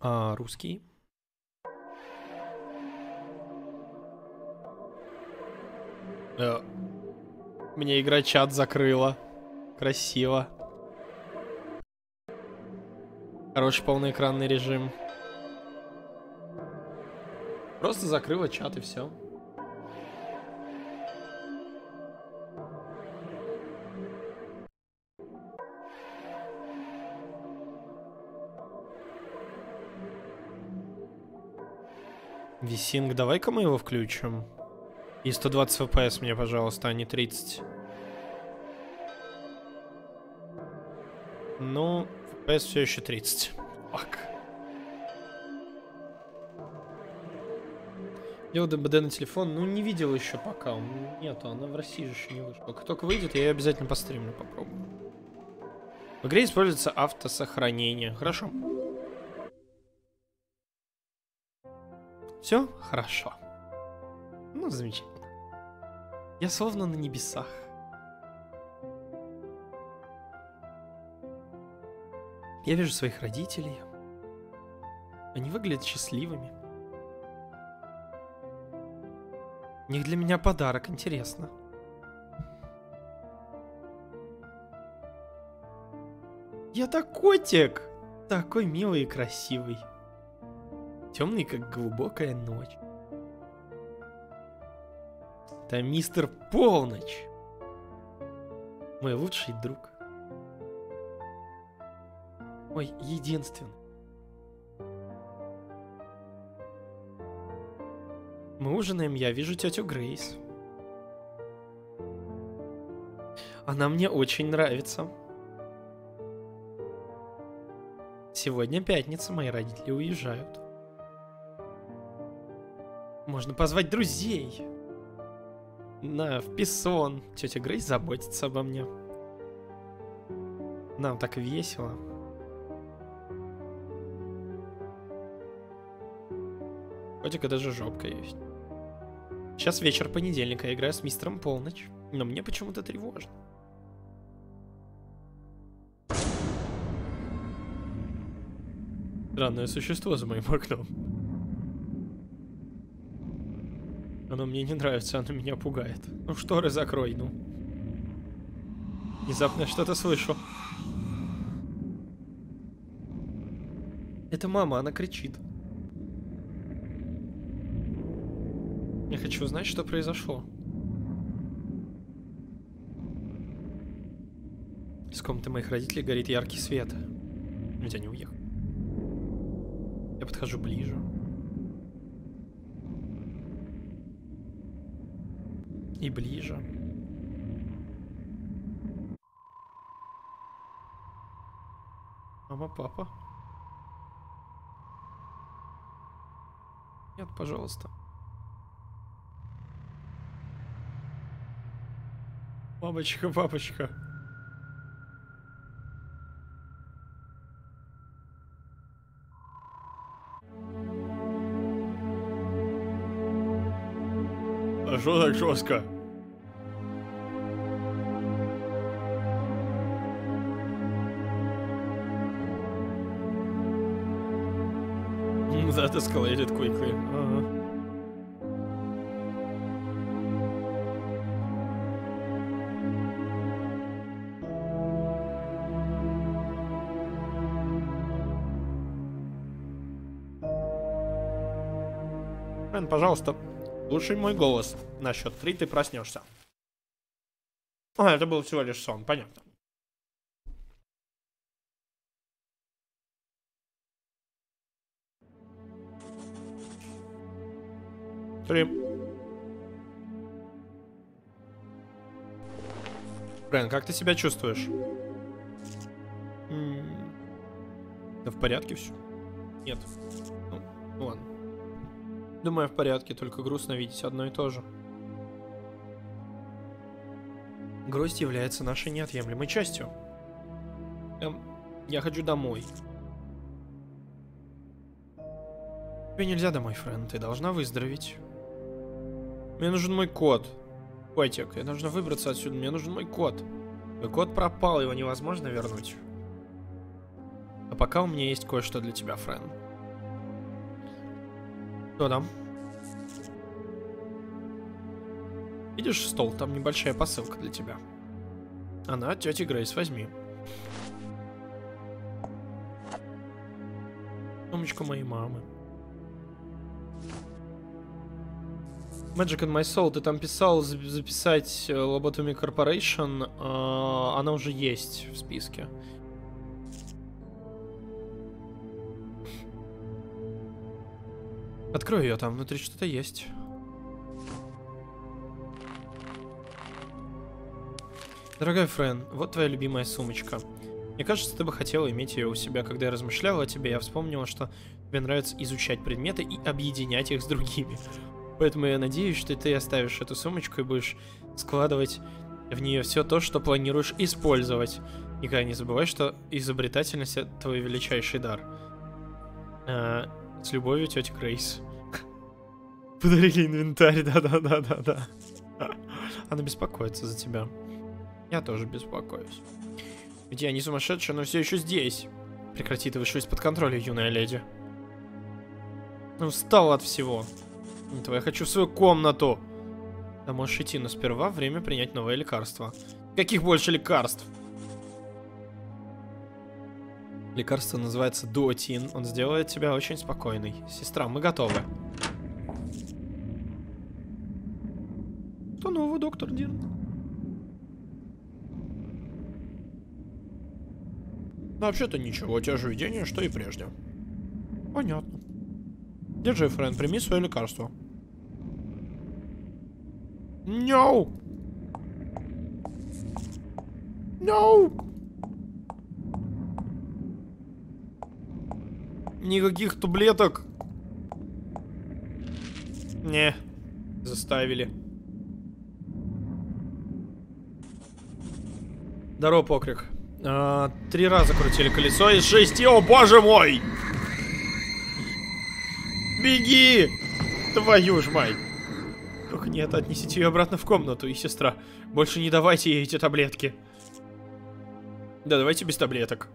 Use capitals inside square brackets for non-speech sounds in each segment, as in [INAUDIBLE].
А, русский. Э, Мне игра чат закрыла. Красиво. Хороший полноэкранный режим. Просто закрыла чат и все. Висинг, давай-ка мы его включим. И 120 FPS мне, пожалуйста, а не 30. Ну, FPS все еще 30. Фак. Дело ДБД на телефон, ну не видел еще пока. Нету, она в России же еще не вышла. Как только выйдет, я ее обязательно постримлю, попробую. В игре используется автосохранение. Хорошо. Все хорошо. Ну, замечательно. Я словно на небесах. Я вижу своих родителей. Они выглядят счастливыми. У них для меня подарок, интересно. Я-то котик! Такой милый и красивый. Темный, как глубокая ночь. Это мистер Полночь. Мой лучший друг. Мой единственный. Мы ужинаем, я вижу тетю Грейс. Она мне очень нравится. Сегодня пятница, мои родители уезжают. Можно позвать друзей. На, в писон. Тетя Грейс заботится обо мне. Нам так весело. Котика даже жопка есть. Сейчас вечер понедельника, я играю с мистером Полночь. Но мне почему-то тревожно. Странное существо за моим окном. Оно мне не нравится, оно меня пугает. Ну, шторы закрой, ну. Внезапно что-то слышу. Это мама, она кричит. Я хочу узнать, что произошло. Из комнаты моих родителей горит яркий свет. Ведь они уехали. Я подхожу ближе. И ближе. Мама, папа. Нет, пожалуйста. Мамочка, папочка. А что так жестко? Escalated quickly. Ага. Френ, пожалуйста, слушай мой голос. На счет три ты проснешься. А, это был всего лишь сон, понятно. Три. Френ, как ты себя чувствуешь? Да в порядке все? Нет. Ну, ну ладно. Думаю, в порядке, только грустно видеть одно и то же. Грусть является нашей неотъемлемой частью. Эм, я хочу домой. Тебе нельзя домой, Френ, ты должна выздороветь. Мне нужен мой кот. Котик, я должна выбраться отсюда, мне нужен мой кот. Мой кот пропал, его невозможно вернуть. А пока у меня есть кое-что для тебя, Френ. Что там? Видишь стол? Там небольшая посылка для тебя. Она от тети Грейс, возьми. Сумочка моей мамы. Magic in My Soul, ты там писал записать Lobotomy Corporation, э, она уже есть в списке. Открой ее, там внутри что-то есть. Дорогая Френ, вот твоя любимая сумочка. Мне кажется, ты бы хотела иметь ее у себя. Когда я размышляла о тебе, я вспомнила, что тебе нравится изучать предметы и объединять их с другими. Поэтому я надеюсь, что ты оставишь эту сумочку и будешь складывать в нее все то, что планируешь использовать. Никогда не забывай, что изобретательность — это твой величайший дар. А, с любовью, тетя Грейс. [LAUGHS] Подарили инвентарь, да-да-да-да-да. [LAUGHS] Она беспокоится за тебя. Я тоже беспокоюсь. Ведь я не сумасшедшая, но все еще здесь. Прекрати, ты вышла из-под контроля, юная леди. Ну, устал от всего. Этого я хочу в свою комнату. Да можешь идти, но сперва время принять новое лекарство. Каких больше лекарств? Лекарство называется Дуотин. Он сделает тебя очень спокойной. Сестра, мы готовы. Что нового, доктор Дин? Ну, вообще-то ничего, те же видения, что и прежде. Понятно. Держи, Френ, прими свое лекарство. No! No! Никаких таблеток. Не, заставили. Здорово, Покрик. А, три раза крутили колесо из шести. О, боже мой! Беги! Твою ж мать! Только нет, отнесите ее обратно в комнату, и сестра. Больше не давайте ей эти таблетки. Да, давайте без таблеток.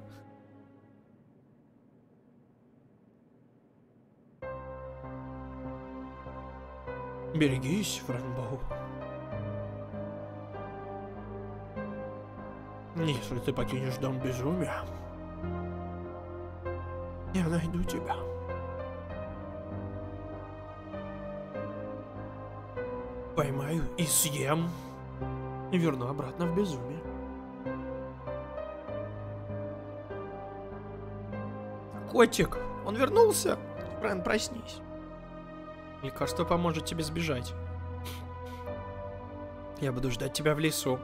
Берегись, Фрэнбоу. Если ты покинешь дом безумия, я найду тебя. Поймаю и съем. И верну обратно в безумие. Котик, он вернулся? Фрэн, проснись. Лекарство поможет тебе сбежать. Я буду ждать тебя в лесу.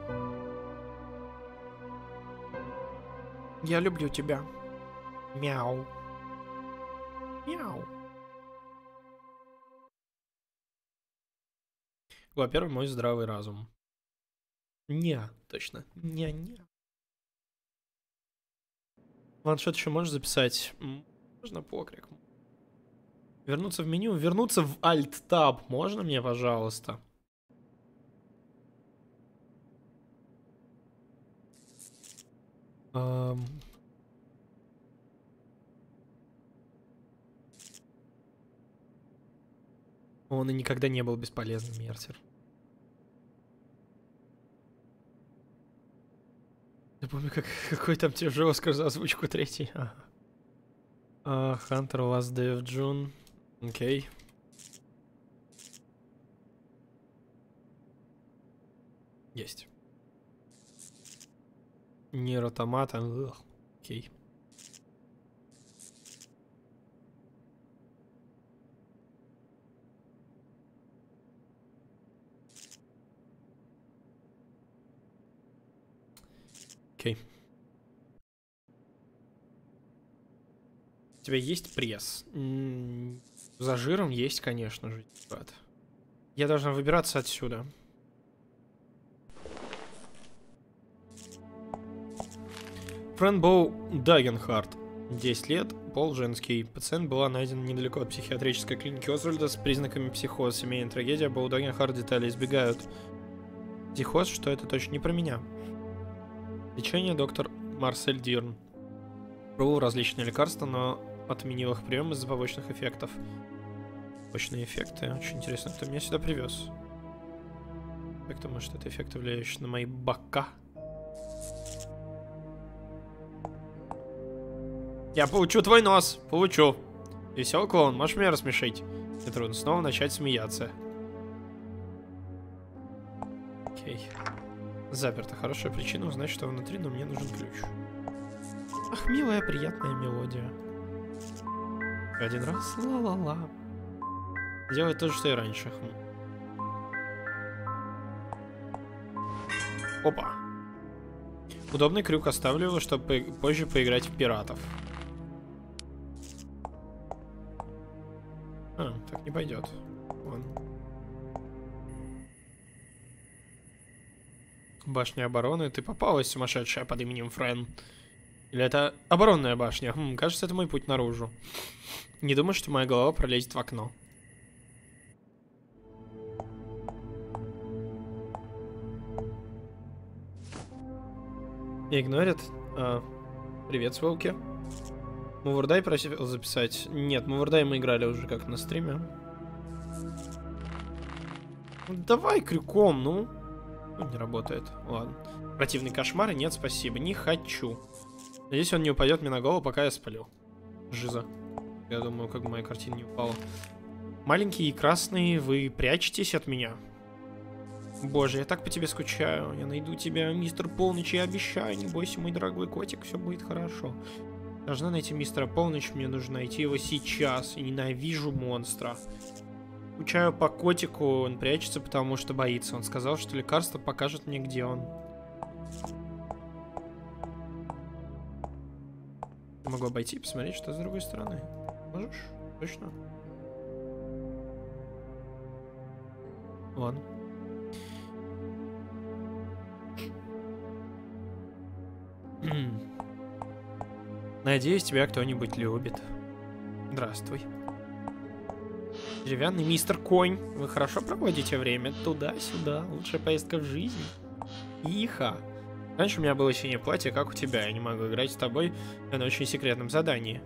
Я люблю тебя. Мяу. Мяу. Во-первых, мой здравый разум. Не, точно. Не-не. Ваншот еще можешь записать? Можно покрик. Вернуться в меню. Вернуться в Alt-Tab. Можно мне, пожалуйста? Um... Он и никогда не был бесполезным, Мерсер. Я помню, как, [LAUGHS] какой там тяжелый Оскар за озвучку третий. Хантер Last Day of June. Окей. Есть. Нир автомата. Окей. Окей. У тебя есть пресс? За жиром есть, конечно же. Я должна выбираться отсюда. Френбоу Дагенхарт. 10 лет, пол женский. Пациент была найден недалеко от психиатрической клиники Освальда с признаками психоза. Семейная трагедия. Боу Дагенхарт детали избегают. Психоз, что это точно не про меня. Лечение доктор Марсель Дирн. Пробовал различные лекарства, но отменил их прием из-за побочных эффектов. Точные эффекты. Очень интересно, кто меня сюда привез. Как то может это эффекты, влияющие на мои бока? Я получу твой нос. Получу. Веселый клоун, можешь меня рассмешить? Не трудно снова начать смеяться. Окей. Заперто. Хорошая причина узнать, что внутри, но мне нужен ключ. Ах, милая, приятная мелодия. Один раз, ла-ла-ла. Делает то же, что и раньше. Хм. Опа. Удобный крюк оставлю чтобы позже поиграть в пиратов. А, так не пойдет. Башня обороны. Ты попалась, сумасшедшая под именем Френ. Или это оборонная башня? Хм, кажется, это мой путь наружу. Не думаю, что моя голова пролезет в окно. Игнорит. А, привет, сволки. Мувурдай просил записать. Нет, Мувурдай мы играли уже как на стриме. Ну, давай крюком, ну. Ну. Не работает. Ладно. Противный кошмар? Нет, спасибо. Не хочу. Надеюсь, он не упадет мне на голову, пока я спалю. Жиза. Я думаю, как бы моя картина не упала. Маленькие и красные, вы прячетесь от меня. Боже, я так по тебе скучаю. Я найду тебя, мистер Полночь, я обещаю. Не бойся, мой дорогой котик, все будет хорошо. Должна найти мистера Полночь, мне нужно найти его сейчас. И ненавижу монстра. Скучаю по котику, он прячется, потому что боится. Он сказал, что лекарство покажет мне, где он. Могу обойти и посмотреть, что с другой стороны. Можешь? Точно? Ладно. Надеюсь, тебя кто-нибудь любит. Здравствуй. Деревянный мистер Конь. Вы хорошо проводите время? Туда-сюда. Лучшая поездка в жизни. Иха. Раньше у меня было синее платье, как у тебя. Я не могу играть с тобой на очень секретном задании.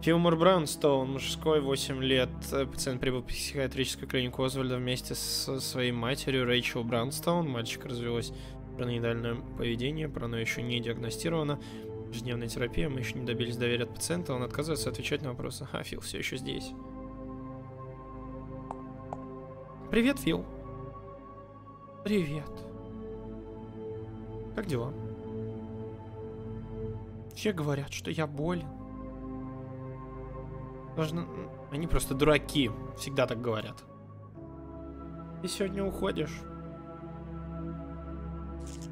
Филмор Браунстоун, мужской, 8 лет. Пациент прибыл в психиатрическую клинику Озвальда вместе со своей матерью Рэйчел Браунстоун. Мальчик развелось параноидальное поведение, паранойя еще не диагностировано. Ежедневная терапия, мы еще не добились доверия от пациента, он отказывается отвечать на вопросы. А, Фил все еще здесь. Привет, Фил. Привет. Как дела? Все говорят, что я болен. Должно... Они просто дураки. Всегда так говорят. Ты сегодня уходишь.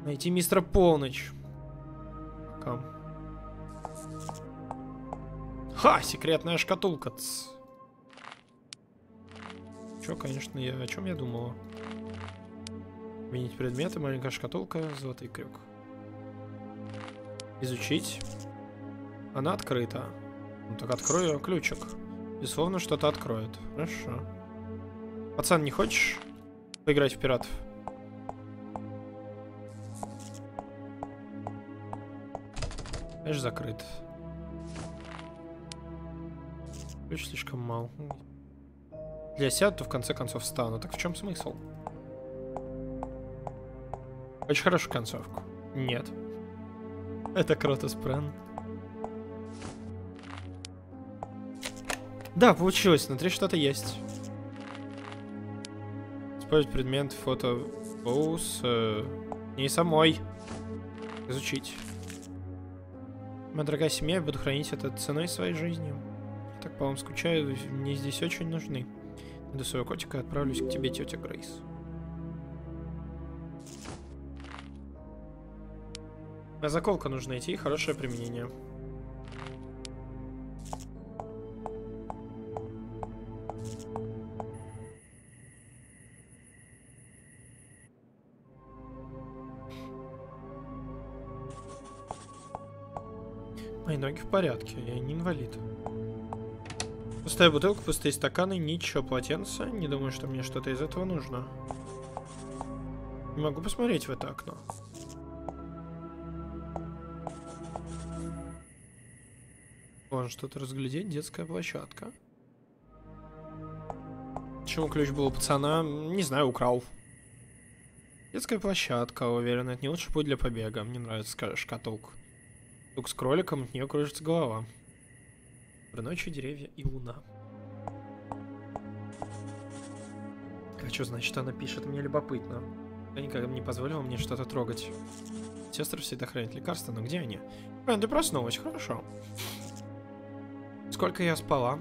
Найти мистера Полночь. Пока. Ха, секретная шкатулка. Ц. Чё, конечно, я... О чем я думала? Винить предметы, маленькая шкатулка, золотой крюк. Изучить. Она открыта. Ну так открою ключик. Безусловно, что-то откроет. Хорошо. Пацан, не хочешь поиграть в пиратов? Конечно, закрыт. Ключ слишком мал. Для сяду, то в конце концов встану. Так в чем смысл? Очень хорошую концовку. Нет. Это круто, Спрен. Да, получилось. Внутри что-то есть. Использовать предмет фото Боус. Э, не самой. Изучить. Моя дорогая семья, я буду хранить это ценой своей жизни. Я так по вам скучаю, мне здесь очень нужны. Найду своего котика и отправлюсь к тебе, тетя Грейс. А заколка нужно найти, хорошее применение. Мои ноги в порядке, я не инвалид. Пустая бутылка, пустые стаканы, ничего, полотенца. Не думаю, что мне что-то из этого нужно. Не могу посмотреть в это окно. Можно что-то разглядеть, детская площадка. Почему ключ был у пацана? Не знаю, украл. Детская площадка, уверен, это не лучший путь для побега. Мне нравится шкатулка. Тук с кроликом, от нее кружится голова. Про ночи, деревья и луна. А что значит она пишет? Мне любопытно. Я никогда не позволила мне что-то трогать. Сестры всегда хранят лекарства, но где они? Блин, ты проснулась, хорошо. Сколько я спала?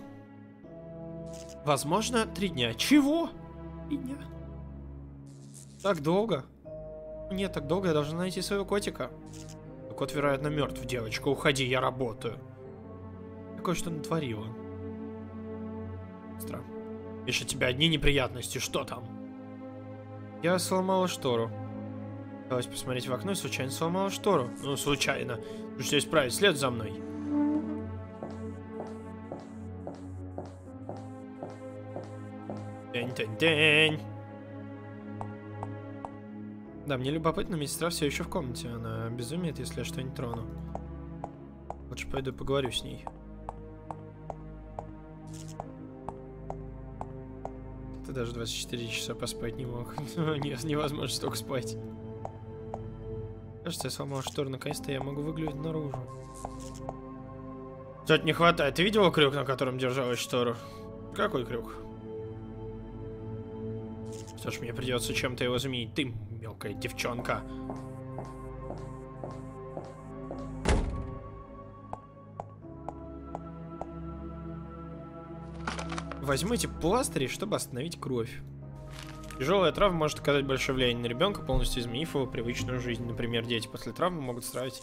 Возможно, три дня. Чего? Три дня. Так долго? Нет, так долго я должна найти своего котика. Кот, вероятно, мертв. Девочка, уходи, я работаю. Какое что натворила? Странно. Еще тебя одни неприятности, что там? Я сломала штору. Пыталась посмотреть в окно и случайно сломала штору. Ну, случайно. Нужно исправить след за мной. День-день-день. Да, мне любопытно, медсестра все еще в комнате. Она безумеет, если я что-нибудь трону. Лучше пойду поговорю с ней. Даже 24 часа поспать не мог. [LAUGHS] Невозможно столько спать. Кажется, я сломал штору. Наконец-то я могу выглядеть наружу. Что-то не хватает. Ты видела крюк, на котором держалась штору? Какой крюк? Что ж, мне придется чем-то его заменить. Ты, мелкая девчонка. Возьмите пластыри, чтобы остановить кровь. Тяжелая травма может оказать большое влияние на ребенка, полностью изменив его привычную жизнь. Например, дети после травмы могут страдать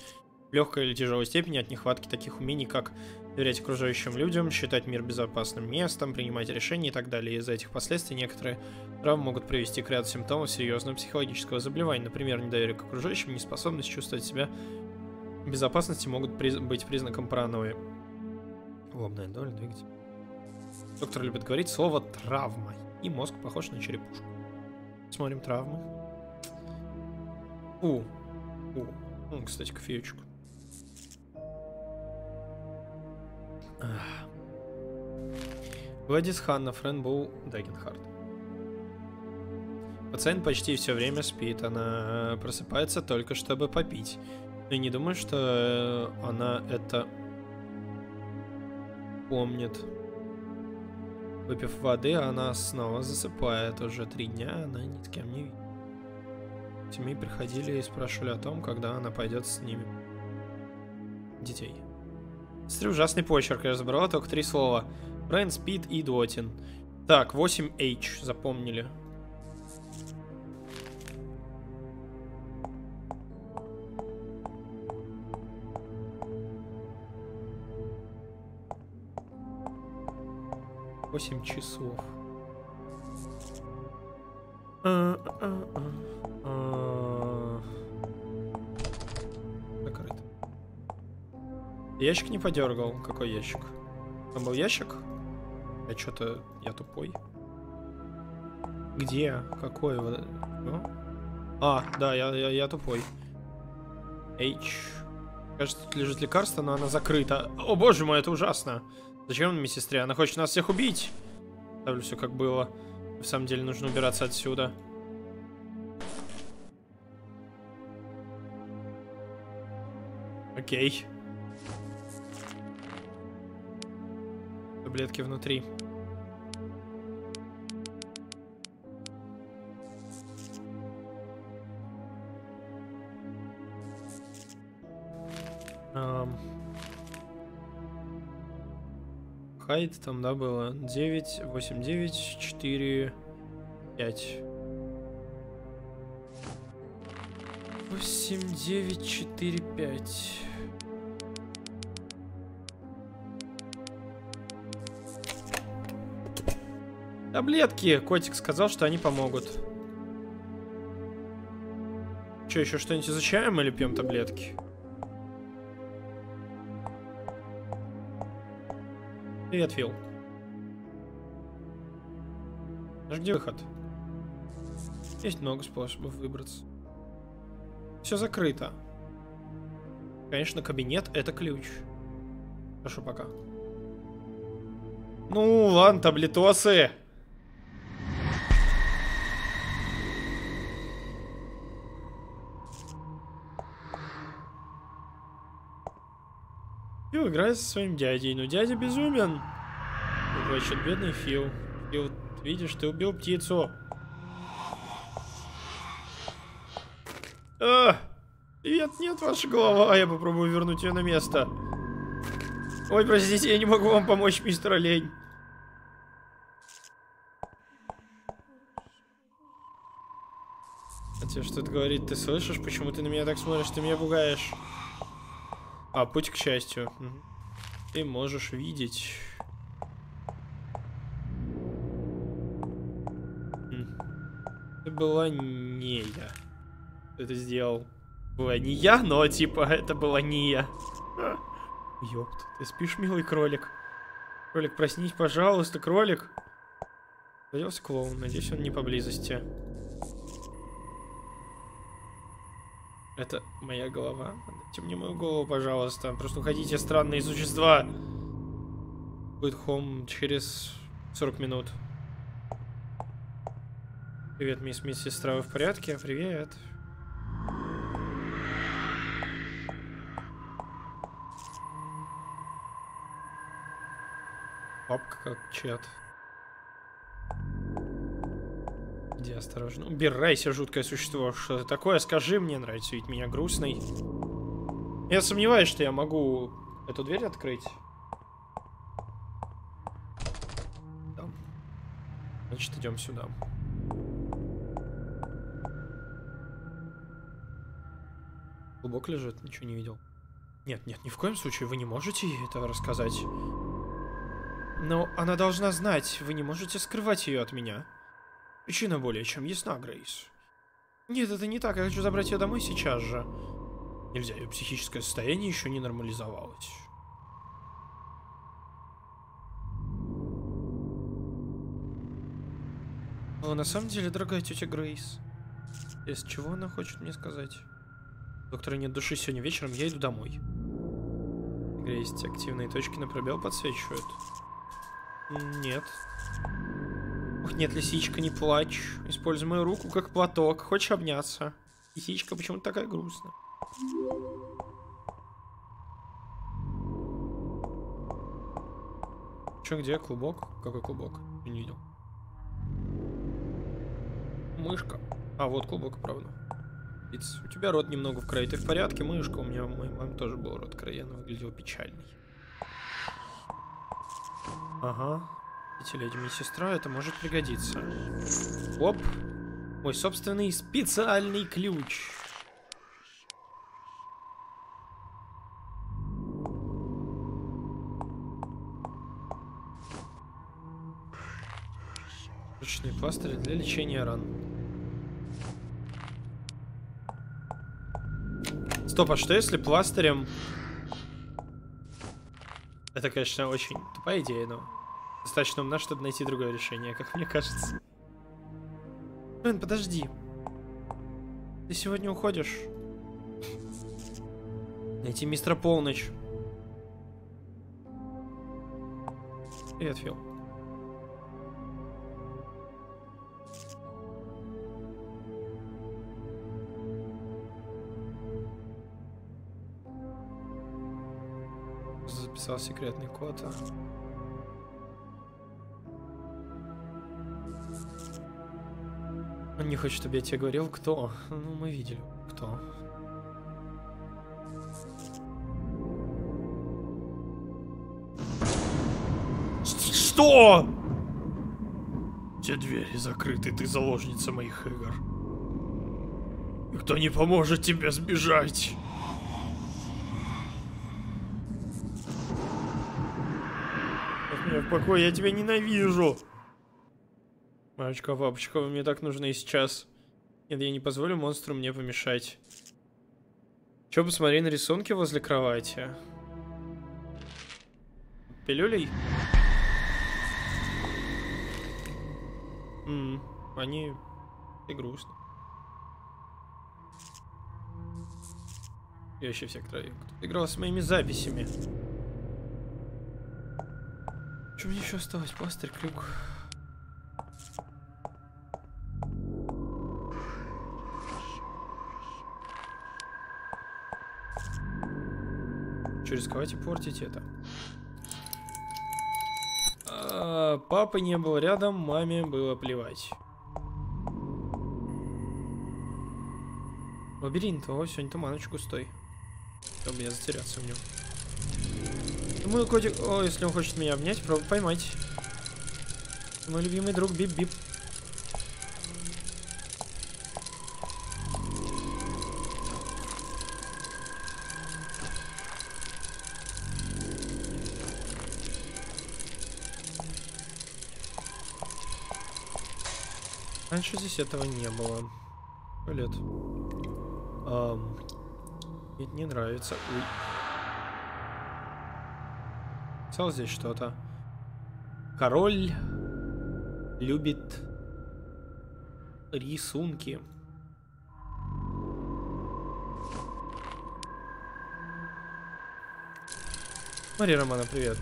легкой или тяжелой степени от нехватки таких умений, как доверять окружающим людям, считать мир безопасным местом, принимать решения и так далее. Из-за этих последствий некоторые травмы могут привести к ряду симптомов серьезного психологического заболевания. Например, недоверие к окружающим, неспособность чувствовать себя в безопасности могут приз быть признаком паранойи. Лобная доля, двигатель. Доктор любит говорить слово «травма», и мозг похож на черепушку. Смотрим травмы. У. У. Ну, кстати, кофеечку. Гладис Ханна, Френбоу, Дагенхард. Пациент почти все время спит, она просыпается только чтобы попить. Я не думаю, что она это помнит. Выпив воды, она снова засыпает. Уже три дня она ни с кем не видит. Семьи приходили и спрашивали о том, когда она пойдет с ними. Детей. Смотри, ужасный почерк. Я разобрала только три слова. Брайан, Спид и Дотин. Так, 8H запомнили. Восемь часов. А -а -а Закрыто. Ящик не подергал. Какой ящик? Там был ящик? Я что-то... Я тупой. Где? Какой? Ну? А, да, я, я, я тупой. H. Кажется, тут лежит лекарство, но она закрыта. О боже мой, это ужасно. Зачем он медсестре? Она хочет нас всех убить. Ставлю все как было. В самом деле нужно убираться отсюда. Окей. Таблетки внутри. Хайт там, да, было? 9, 8, 9, 4, 5. 8, 9, 4, 5. Таблетки. Котик сказал, что они помогут. Че, еще что-нибудь изучаем или пьем таблетки? Привет, Фил. Где выход? Есть много способов выбраться. Все закрыто. Конечно, кабинет это ключ. Хорошо, пока. Ну, ладно, таблетосы. Играет со своим дядей, но дядя безумен. Значит, бедный Фил. Фил, видишь, ты убил птицу. А! Нет, нет, ваша голова. Я попробую вернуть ее на место. Ой, простите, я не могу вам помочь, мистер Олень. А тебе что-то говорит, ты слышишь? Почему ты на меня так смотришь? Ты меня пугаешь. А, путь к счастью. Ты можешь видеть. Это была не я. Это сделал. Была не я, но типа это была не я. Ёпт, ты спишь, милый кролик? Кролик, проснись, пожалуйста, кролик. Появился клоун, надеюсь, он не поблизости. Это моя голова. Дайте мне мою голову, пожалуйста. Просто уходите, странные существа. Будет хом через 40 минут. Привет, мисс, мисс, сестра, вы в порядке? Привет. Папка как чат. Иди осторожно. Убирайся, жуткое существо. Что это такое? Скажи мне, нравится ведь меня грустный. Я сомневаюсь, что я могу эту дверь открыть. Там. Значит, идем сюда. Глубоко лежит, ничего не видел. Нет, нет, ни в коем случае вы не можете ей этого рассказать. Но она должна знать, вы не можете скрывать ее от меня. Причина более чем ясна, Грейс. Нет, это не так, я хочу забрать ее домой сейчас же. Нельзя, ее психическое состояние еще не нормализовалось. Но на самом деле, дорогая тетя Грейс, из чего она хочет мне сказать? Доктора нет души сегодня вечером, я иду домой. Грейс, активные точки на пробел подсвечивают. Нет. Ох, нет, лисичка, не плачь. Используй мою руку как платок. Хочешь обняться? Лисичка почему-то такая грустная. Че, где клубок? Какой клубок? Я не видел. Мышка. А, вот клубок, правда. Иц, у тебя рот немного в крае. Ты в порядке, мышка? У меня у моей мамы тоже был рот в выглядел печальный. Ага. Леди медсестра, это может пригодиться. Оп. Мой собственный специальный ключ. Ручные пластыри для лечения ран. Стоп, а что если пластырем это, конечно, очень тупая идея, но достаточно умна, чтобы найти другое решение, как мне кажется. Блин, подожди. Ты сегодня уходишь? Найти мистера Полночь. Привет, Фил. записал секретный код. А. не хочет, чтобы я тебе говорил, кто. Ну, мы видели, кто. Что? Все двери закрыты, ты заложница моих игр. Никто не поможет тебе сбежать. меня в покое, я тебя ненавижу. Мамочка, папочка, вы мне так нужны сейчас. Нет, я не позволю монстру мне помешать. Че, посмотри на рисунки возле кровати. Пилюлей? Ммм, они и грустно. Я вообще всех троих. Играл с моими записями? Что мне еще осталось? Пластырь, крюк. Что рисковать и портить это. А, папы не был рядом, маме было плевать. Лабиринт, о, сегодня туманоч густой. Чтобы я затеряться в нем. Думаю, котик, о, если он хочет меня обнять, пробуй поймать. Мой любимый друг Бип-Бип. Раньше здесь этого не было. Туалет. Мне не нравится. Ой. Писал здесь что-то. Король любит рисунки. Мария Романа, привет.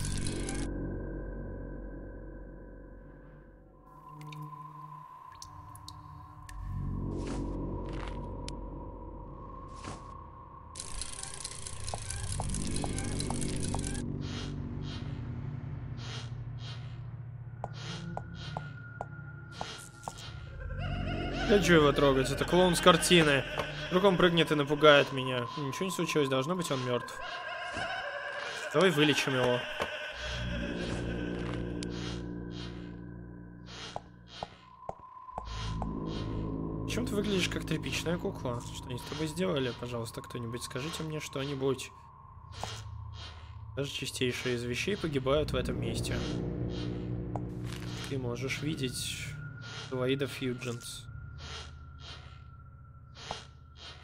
Хочу его трогать, это клоун с картины. Вдруг он прыгнет и напугает меня. Ничего не случилось, должно быть он мертв. Давай вылечим его. Чем ты выглядишь как тряпичная кукла? Что они с тобой сделали? Пожалуйста, кто-нибудь скажите мне что-нибудь. Даже чистейшие из вещей погибают в этом месте. Ты можешь видеть Дуаида Фьюдженс.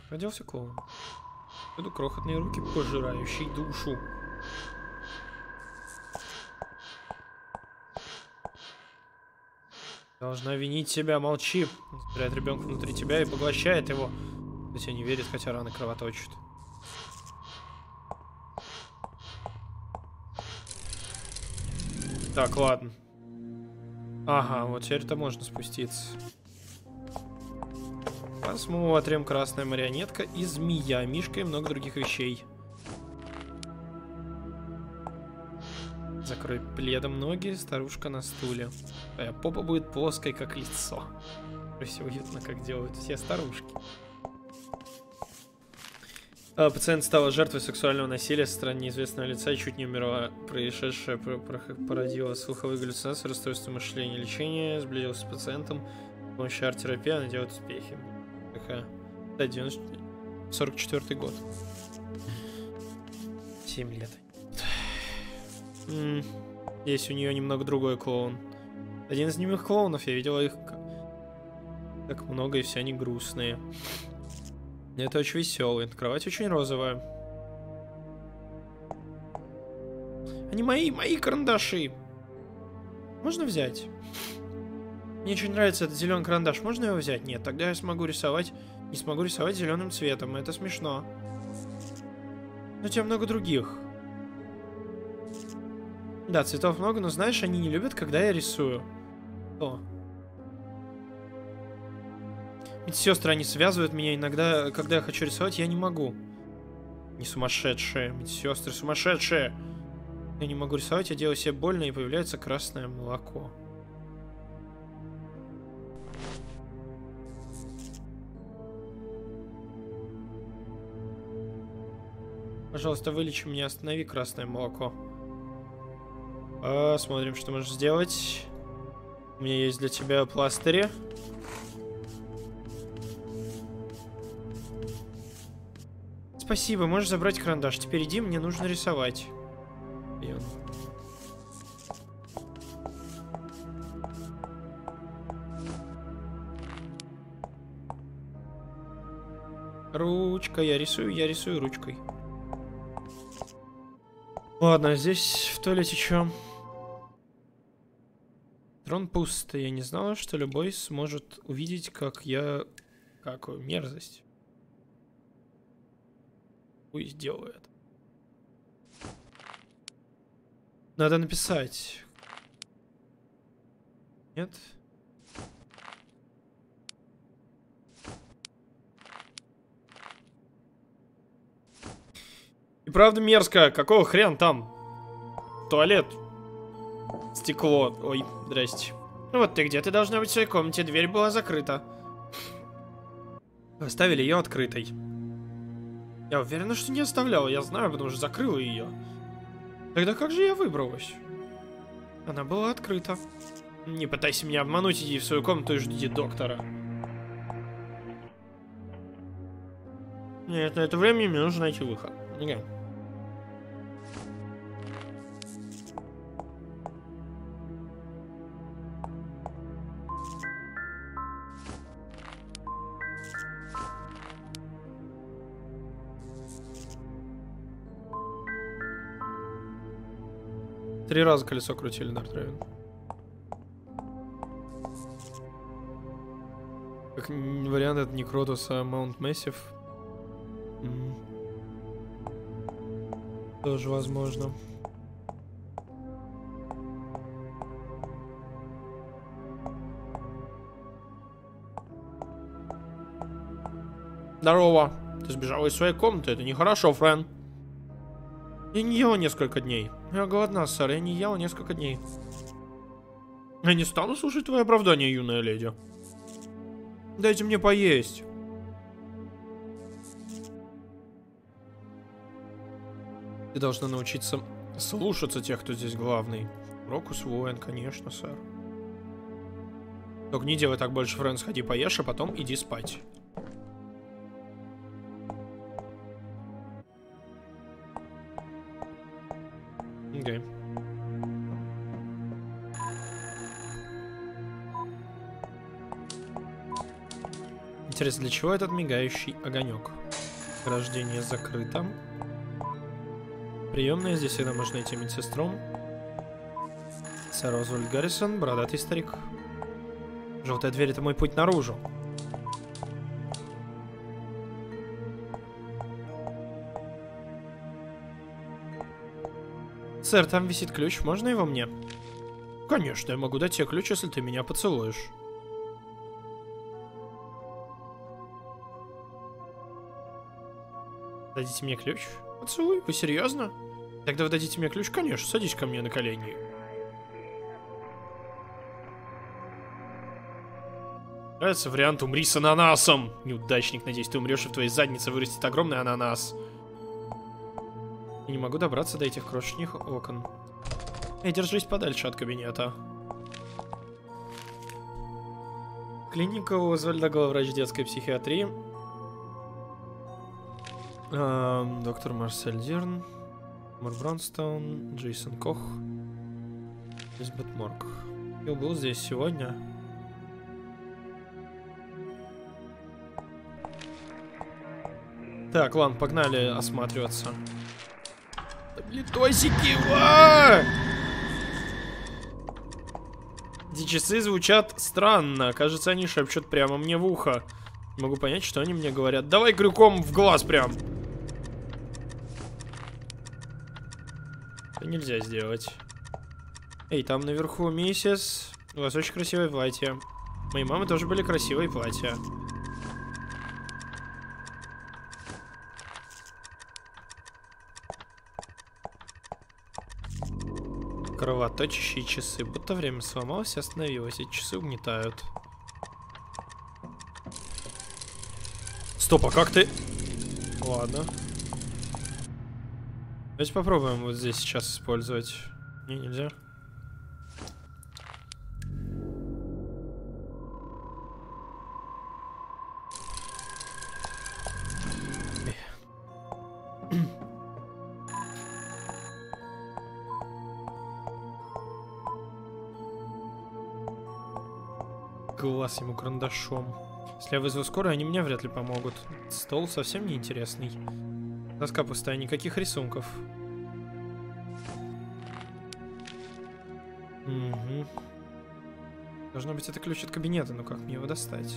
Оделся клоун. Это крохотные руки, пожирающие душу. Должна винить себя, молчи. Забирает ребенка внутри тебя и поглощает его. Тебе не верит, хотя раны кровоточат. Так, ладно. Ага, вот теперь-то можно спуститься. Посмотрим. Красная марионетка и змея, мишка и много других вещей. Закрой пледом ноги, старушка на стуле. Твоя попа будет плоской, как лицо. Все уютно, как делают все старушки. А, пациент стала жертвой сексуального насилия со стороны неизвестного лица и чуть не умерла. Происшедшее породило слуховые галлюцинации, расстройство мышления, лечение, сблизился с пациентом. С помощью арт-терапии она делает успехи. Какая? Да, 90... 44 год. 7 лет. Есть у нее немного другой клоун. Один из немых клоунов, я видела их так много, и все они грустные. Это очень веселый. Кровать очень розовая. Они мои, мои карандаши. Можно взять? Мне очень нравится этот зеленый карандаш. Можно его взять? Нет, тогда я смогу рисовать. Не смогу рисовать зеленым цветом. Это смешно. Но у тебя много других. Да, цветов много, но знаешь, они не любят, когда я рисую. О. Медсестры, они связывают меня иногда, когда я хочу рисовать, я не могу. Не сумасшедшие. Медсестры сумасшедшие. Я не могу рисовать, я делаю себе больно, и появляется красное молоко. Пожалуйста, вылечи меня, останови красное молоко. Посмотрим, что можешь сделать. У меня есть для тебя пластыри. Спасибо, можешь забрать карандаш. Теперь иди, мне нужно рисовать. И он... Ручка, я рисую, я рисую ручкой. Ладно, здесь в туалете что? Трон пуст. Я не знала, что любой сможет увидеть, как я... Какую мерзость. Пусть сделаю это. Надо написать. Нет? И правда мерзко. Какого хрен там? Туалет. Стекло. Ой, здрасте. Ну вот ты где? Ты должна быть в своей комнате. Дверь была закрыта. Оставили ее открытой. Я уверена, что не оставляла. Я знаю, потому что закрыла ее. Тогда как же я выбралась? Она была открыта. Не пытайся меня обмануть, иди в свою комнату и жди доктора. Нет, на это время мне нужно найти выход. Okay. Три раза колесо крутили на Драйвен. Как вариант это не Кротус, а Mount Massive. Тоже возможно. Здорово. Ты сбежал из своей комнаты. Это нехорошо, Френ. Я не ела несколько дней. Я голодна, сэр. Я не ела несколько дней. Я не стану слушать твои оправдания, юная леди. Дайте мне поесть. Ты должна научиться слушаться тех, кто здесь главный. Рокус воин, конечно, сэр. Только не делай так больше, Фрэнс. Ходи поешь, а потом иди спать. Интересно, для чего этот мигающий огонек? Рождение закрыто. Приемная, здесь всегда можно найти медсестру. Сэр Озвольд Гаррисон, бородатый старик. Желтая дверь — это мой путь наружу. Сэр, там висит ключ, можно его мне? Конечно, я могу дать тебе ключ, если ты меня поцелуешь. Дадите мне ключ? Поцелуй? Вы серьезно? Тогда вы дадите мне ключ? Конечно, садись ко мне на колени. Нравится вариант «Умри с ананасом». Неудачник, надеюсь, ты умрешь, и в твоей заднице вырастет огромный ананас. Я не могу добраться до этих крошечных окон. Эй, держись подальше от кабинета. Клиника Озвальда, главврач детской психиатрии. Эм, доктор Марсель Дерн, Мор Бронстоун, Джейсон Кох, Лизбет Морг. Я был здесь сегодня. Так, ладно, погнали осматриваться. Таблетосики! А! Эти часы звучат странно. Кажется, они шепчут прямо мне в ухо. Могу понять, что они мне говорят. Давай крюком в глаз прям. Это нельзя сделать. Эй, там наверху миссис. У вас очень красивое платье. Мои мамы тоже были красивые платья. Кровоточащие часы. Будто время сломалось и остановилось. Эти часы угнетают. Стоп, а как ты... Ладно. Давайте попробуем вот здесь сейчас использовать. Не, нельзя. Глаз ему карандашом. Если я вызову скорую, они мне вряд ли помогут. Стол совсем неинтересный. Доска пустая, никаких рисунков. Угу. Должно быть, это ключ от кабинета, но как мне его достать?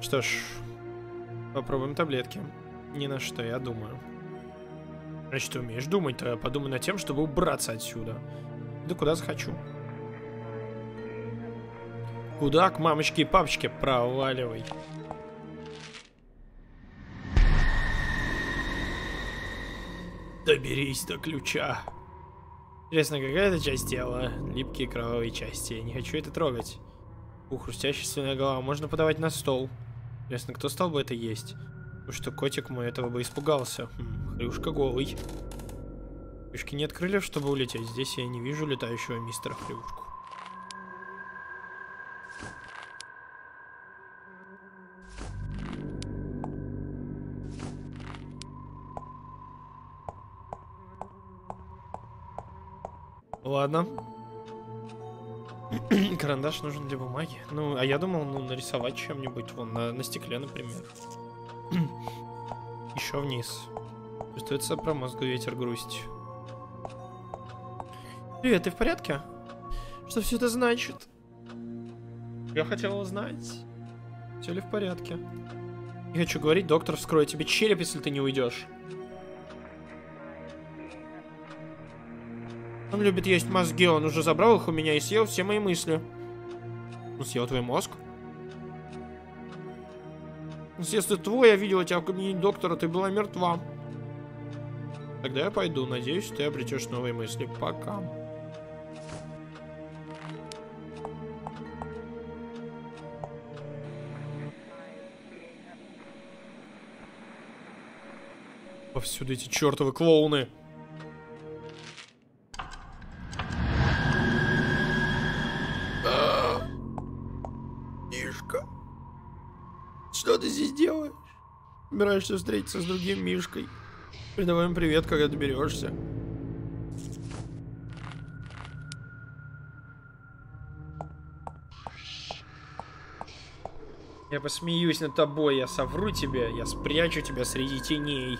Что ж, попробуем таблетки. Ни на что, я думаю. Значит, ты умеешь думать-то? Я подумаю над тем, чтобы убраться отсюда. Да куда захочу. Куда к мамочке и папочке? Проваливай. Доберись до ключа. Интересно, какая это часть тела? Липкие кровавые части. Я не хочу это трогать. Ух, хрустящая свиная голова. Можно подавать на стол. Интересно, кто стал бы это есть? Потому что котик мой этого бы испугался. Хм, хрюшка голый. Хрюшки нет крыльев, чтобы улететь. Здесь я не вижу летающего мистера Хрюшку. Ладно. [CLEARS THROAT] Карандаш нужен для бумаги. Ну, а я думал, ну, нарисовать чем-нибудь. Вон, на, на стекле, например. [CLEARS THROAT] Еще вниз. Чувствуется про мозгу ветер грусть. Привет, ты в порядке? Что все это значит? Я хотел узнать. Все ли в порядке? Не хочу говорить, доктор вскроет тебе череп, если ты не уйдешь. Он любит есть мозги, он уже забрал их у меня и съел все мои мысли. Он съел твой мозг? Если твой, я видел тебя в кабинете доктора, ты была мертва. Тогда я пойду, надеюсь, ты обретешь новые мысли. Пока. Повсюду эти чертовы клоуны. Собираешься встретиться с другим Мишкой. Передавай им привет, когда доберешься. Я посмеюсь над тобой, я совру тебе, я спрячу тебя среди теней.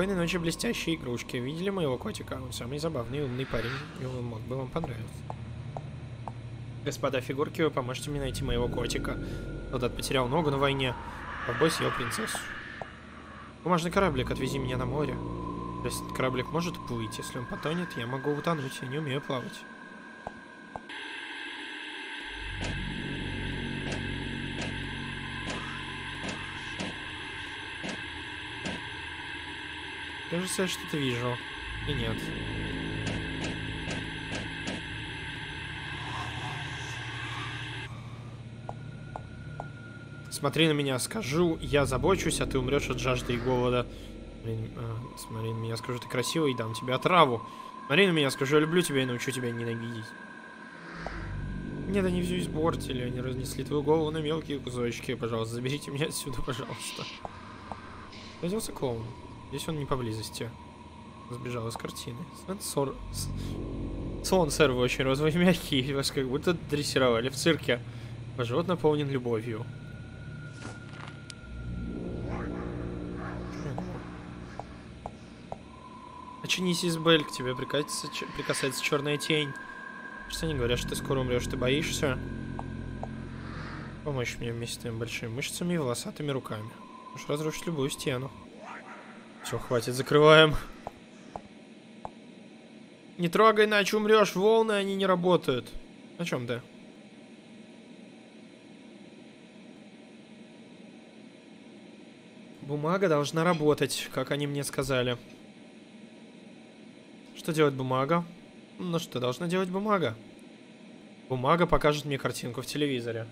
Спокойной ночи, блестящие игрушки. Видели моего котика? Он самый забавный и умный парень, и он мог бы вам понравиться. Господа фигурки, вы поможете мне найти моего котика. Солдат потерял ногу на войне. Ковбой съел принцессу. Бумажный кораблик, отвези меня на море. Если кораблик может плыть, если он потонет, я могу утонуть, я не умею плавать. Кажется, я что-то вижу. И нет. Смотри на меня, скажу, я забочусь, а ты умрешь от жажды и голода. Блин, а, смотри на меня, скажу, ты красивый, и дам тебе отраву. Смотри на меня, скажу, я люблю тебя и научу тебя ненавидеть. Нет, они все испортили, они разнесли твою голову на мелкие кусочки. Пожалуйста, заберите меня отсюда, пожалуйста. Родился клоун. Здесь он не поблизости. Сбежал из картины. Сор... Слон, сэр, вы очень розовый [LAUGHS] мягкий. Вас как будто дрессировали в цирке. Ваш живот наполнен любовью. Очнись, Избель, к тебе прикасается, прикасается черная тень. Что они говорят, что ты скоро умрешь, ты боишься? Помочь мне вместе с твоими большими мышцами и волосатыми руками. Можешь разрушить любую стену. Все, хватит, закрываем. Не трогай, иначе умрешь. Волны, они не работают. О чем ты? Бумага должна работать, как они мне сказали. Что делает бумага? Ну что должна делать бумага? Бумага покажет мне картинку в телевизоре.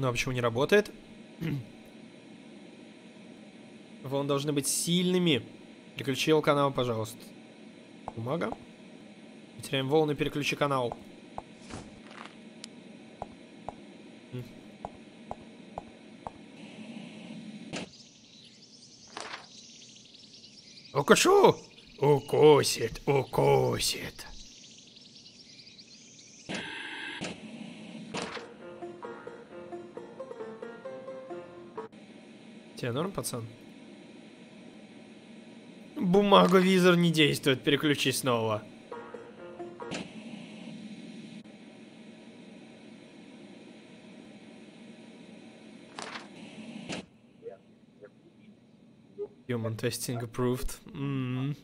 Ну а почему не работает? Волны должны быть сильными. Переключил канал, пожалуйста. Бумага. Теряем волны, переключи канал. Укушу! Укусит, укусит. Тебе норм, пацан? Бумага визор не действует, переключи снова. Human testing approved. М -м.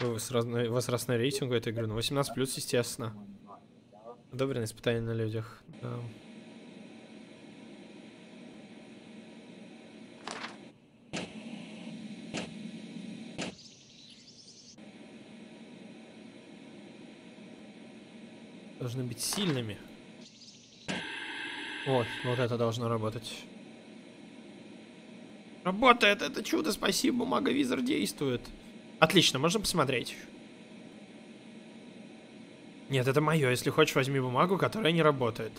Возрастной, возрастной рейтинг у этой игры. Ну, 18 плюс, естественно. Одобрено испытание на людях. Да. Должны быть сильными. Вот, вот это должно работать. Работает, это чудо, спасибо, бумага визор действует. Отлично, можно посмотреть. Нет, это мое. Если хочешь, возьми бумагу, которая не работает.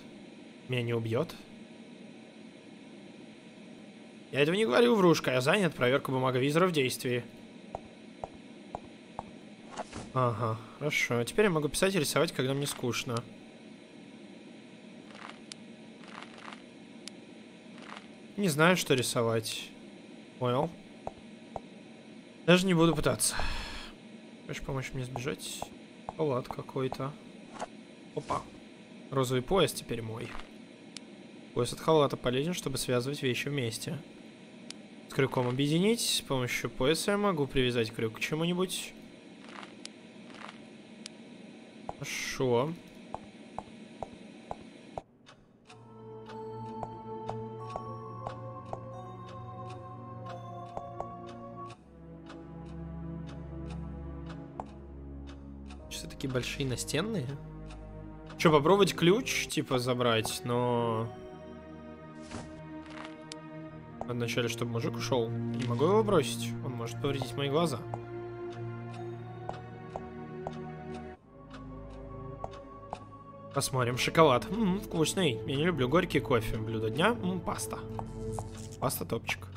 Меня не убьет. Я этого не говорю, врушка. Я занят. Проверка бумаговизора в действии. Ага, хорошо. Теперь я могу писать и рисовать, когда мне скучно. Не знаю, что рисовать. Понял. Даже не буду пытаться. Хочешь помочь мне сбежать? Халат какой-то. Опа. Розовый пояс теперь мой. Пояс от халата полезен, чтобы связывать вещи вместе. С крюком объединить. С помощью пояса я могу привязать крюк к чему-нибудь. Хорошо. такие большие настенные. Че, попробовать ключ, типа, забрать, но... Вначале, чтобы мужик ушел. Не могу его бросить. Он может повредить мои глаза. Посмотрим. Шоколад. М -м, вкусный. Я не люблю горький кофе. Блюдо дня. М -м, паста. Паста топчик.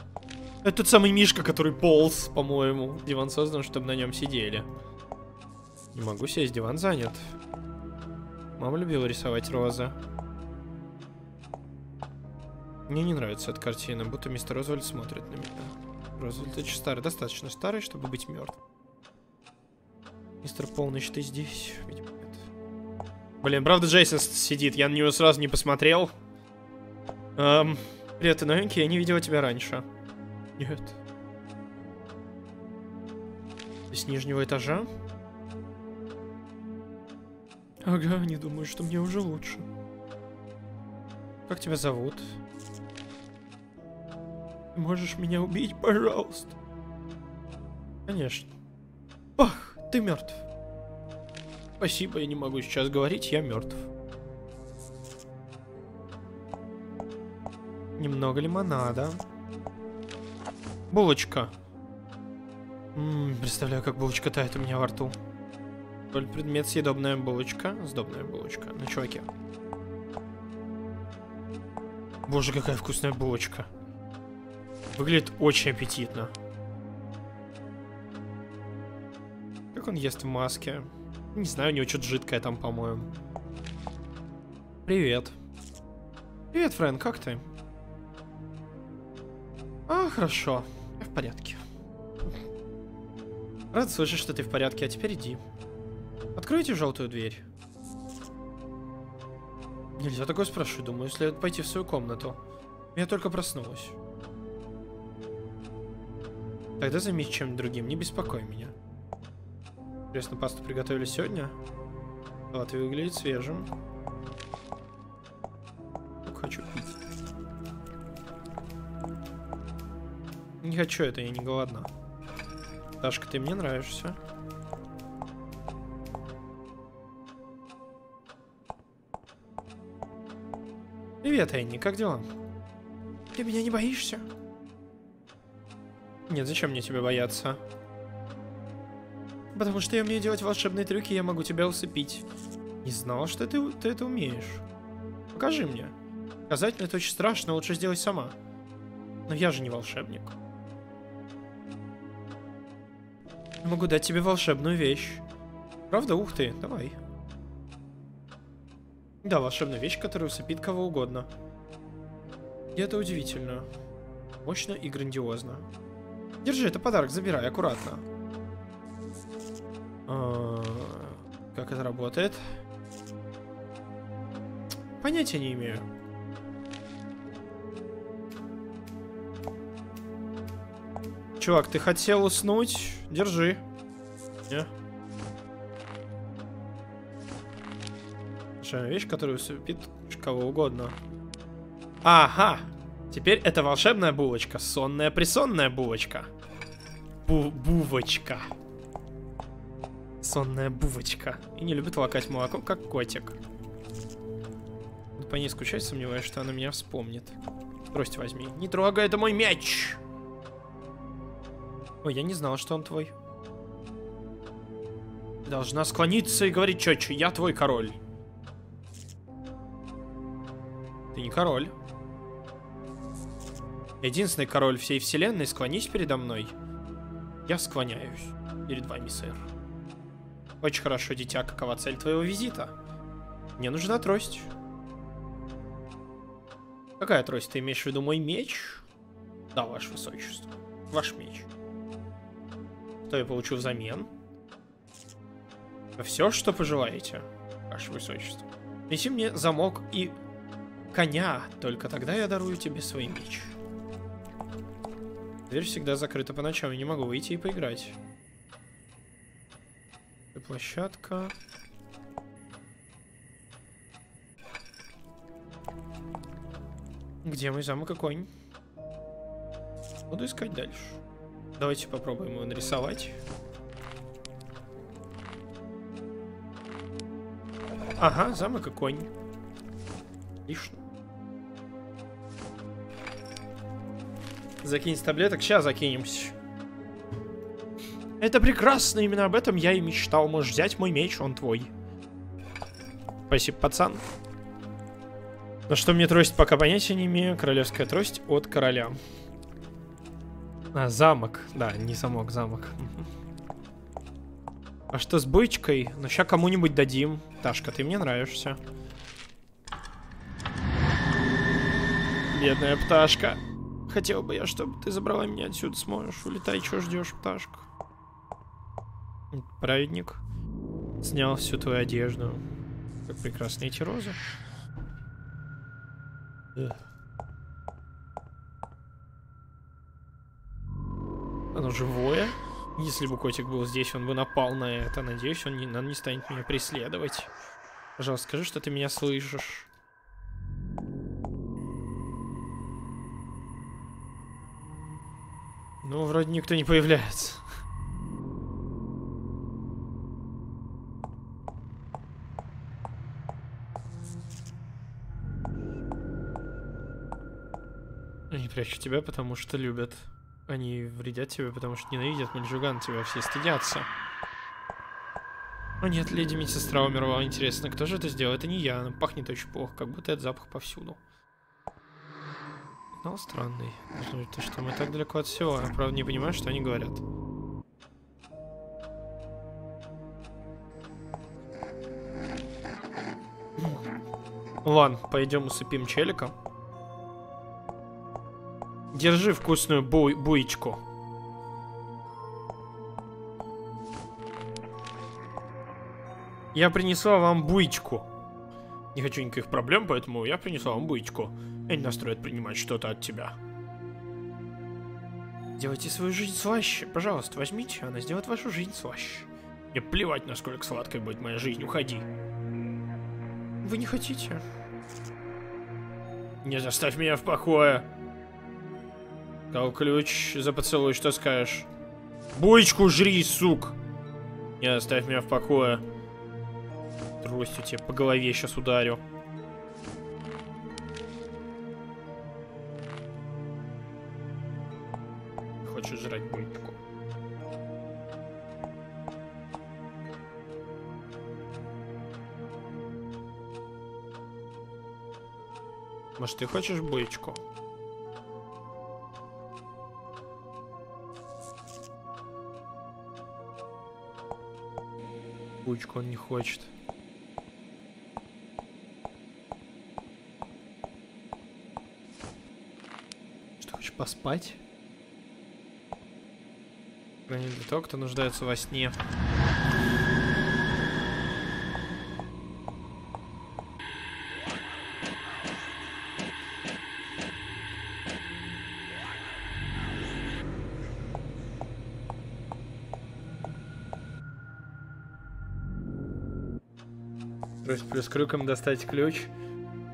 Это тот самый Мишка, который полз, по-моему. Диван создан, чтобы на нем сидели. Не могу сесть, диван занят. Мама любила рисовать розы. Мне не нравится эта картина, будто мистер Розвальд смотрит на меня. Розвальд очень старый, достаточно старый, чтобы быть мертв. Мистер Полночь, ты здесь? Видимо. Блин, правда Джейсон сидит, я на него сразу не посмотрел. Эм, привет, ты новенький, я не видела тебя раньше. Нет. Ты с нижнего этажа? Ага, не думаю, что мне уже лучше. Как тебя зовут? Можешь меня убить, пожалуйста? Конечно. Ах, ты мертв. Спасибо, я не могу сейчас говорить, я мертв. Немного лимонада. Булочка. М -м, представляю, как булочка тает у меня во рту. Толь предмет съедобная булочка. Сдобная булочка. На чуваке. Боже, какая вкусная булочка. Выглядит очень аппетитно. Как он ест в маске? Не знаю, у него что-то жидкое там, по-моему. Привет. Привет, Фрэн, как ты? А, хорошо. Я в порядке. Рад слышать, что ты в порядке, а теперь иди. Откройте желтую дверь. Нельзя такое спрашивать, думаю, следует пойти в свою комнату. Я только проснулась. Тогда займись чем-нибудь другим, не беспокой меня. Интересно, пасту приготовили сегодня? Салат выглядит свежим. Хочу пить. Не хочу это, я не голодна. Дашка, ты мне нравишься. Привет, Энни, как дела? Ты меня не боишься? Нет, зачем мне тебя бояться? Потому что я умею делать волшебные трюки, я могу тебя усыпить. Не знал, что ты, ты это умеешь. Покажи мне. Сказать мне это очень страшно, лучше сделать сама. Но я же не волшебник. Могу дать тебе волшебную вещь. Правда? Ух ты, давай. Да, волшебная вещь, которая усыпит кого угодно. И это удивительно. Мощно и грандиозно. Держи, это подарок, забирай, аккуратно. А, как это работает? Понятия не имею. Чувак, ты хотел уснуть? Держи. Не? Слушай, вещь, которая усыпит кого угодно. Ага! Теперь это волшебная булочка. Сонная-присонная булочка. Бу бувочка. Сонная бувочка. И не любит лакать молоко, как котик. По ней скучать, сомневаюсь, что она меня вспомнит. Трость возьми. Не трогай, это мой мяч! Ой, я не знал, что он твой. Должна склониться и говорить четче. Я твой король. Ты не король. Единственный король всей вселенной, склонись передо мной. Я склоняюсь перед вами, сэр. Очень хорошо, дитя, какова цель твоего визита? Мне нужна трость. Какая трость? Ты имеешь в виду мой меч? Да, ваше высочество. Ваш меч. Что я получу взамен? Все, что пожелаете, ваше высочество. Неси мне замок и коня, только тогда я дарую тебе свой меч. Дверь всегда закрыта по ночам, я не могу выйти и поиграть. Площадка. Где мой замок и? Буду искать дальше. Давайте попробуем его нарисовать. Ага, замок и конь. Отлично. Закинь таблеток. Сейчас закинемся. Это прекрасно, именно об этом я и мечтал. Можешь взять мой меч, он твой. Спасибо, пацан. Но что мне трость, пока понятия не имею. Королевская трость от короля. А, замок. Да, не замок, замок. А что с бычкой? Ну, сейчас кому-нибудь дадим. Ташка, ты мне нравишься. Бедная пташка. Хотел бы я, чтобы ты забрала меня отсюда, сможешь. Улетай, что ждешь, пташка? Праведник снял всю твою одежду. Как прекрасны эти розы. Оно живое. Если бы котик был здесь, он бы напал на это. Надеюсь, он не, он не станет меня преследовать. Пожалуйста, скажи, что ты меня слышишь. Ну, вроде никто не появляется. Прячут тебя, потому что любят. Они вредят тебе, потому что ненавидят мальчуган, тебя все стыдятся. О нет, леди медсестра умерла. Интересно, кто же это сделал? Это не я, она пахнет очень плохо, как будто этот запах повсюду. Сигнал странный. То, что мы так далеко от всего. Я, правда, не понимаю, что они говорят. Ладно, пойдем усыпим челика. Держи вкусную бу буечку. Я принесла вам буечку. Не хочу никаких проблем, поэтому я принесла вам буечку. Я не настроен принимать что-то от тебя. Делайте свою жизнь слаще. Пожалуйста, возьмите, она сделает вашу жизнь слаще. Мне плевать, насколько сладкой будет моя жизнь, уходи. Вы не хотите? Не заставь меня в покое. Дал ключ за поцелуй, что скажешь? Буечку жри, сук! Не оставь меня в покое. Тростью тебе по голове сейчас ударю. Хочешь жрать буечку? Может, ты хочешь буечку? Буечку он не хочет. поспать. Не для того, кто нуждается во сне. Крюком достать ключ.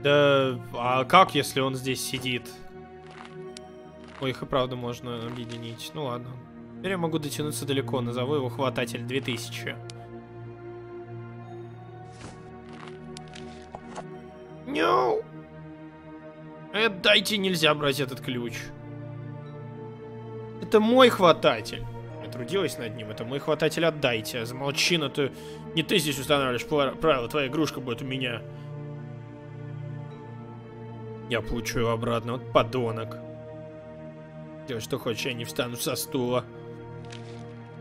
Да, а как, если он здесь сидит? Ой, их и правда можно объединить. Ну ладно. Теперь я могу дотянуться далеко. Назову его хвататель 2000. No! Дайте, нельзя брать этот ключ. Это мой хвататель. Трудилась над ним. Это мой хвататель, отдайте. Замолчи, но ты... Не ты здесь устанавливаешь правила. Твоя игрушка будет у меня. Я получу его обратно. Вот подонок. Делай, что хочешь, я не встану со стула.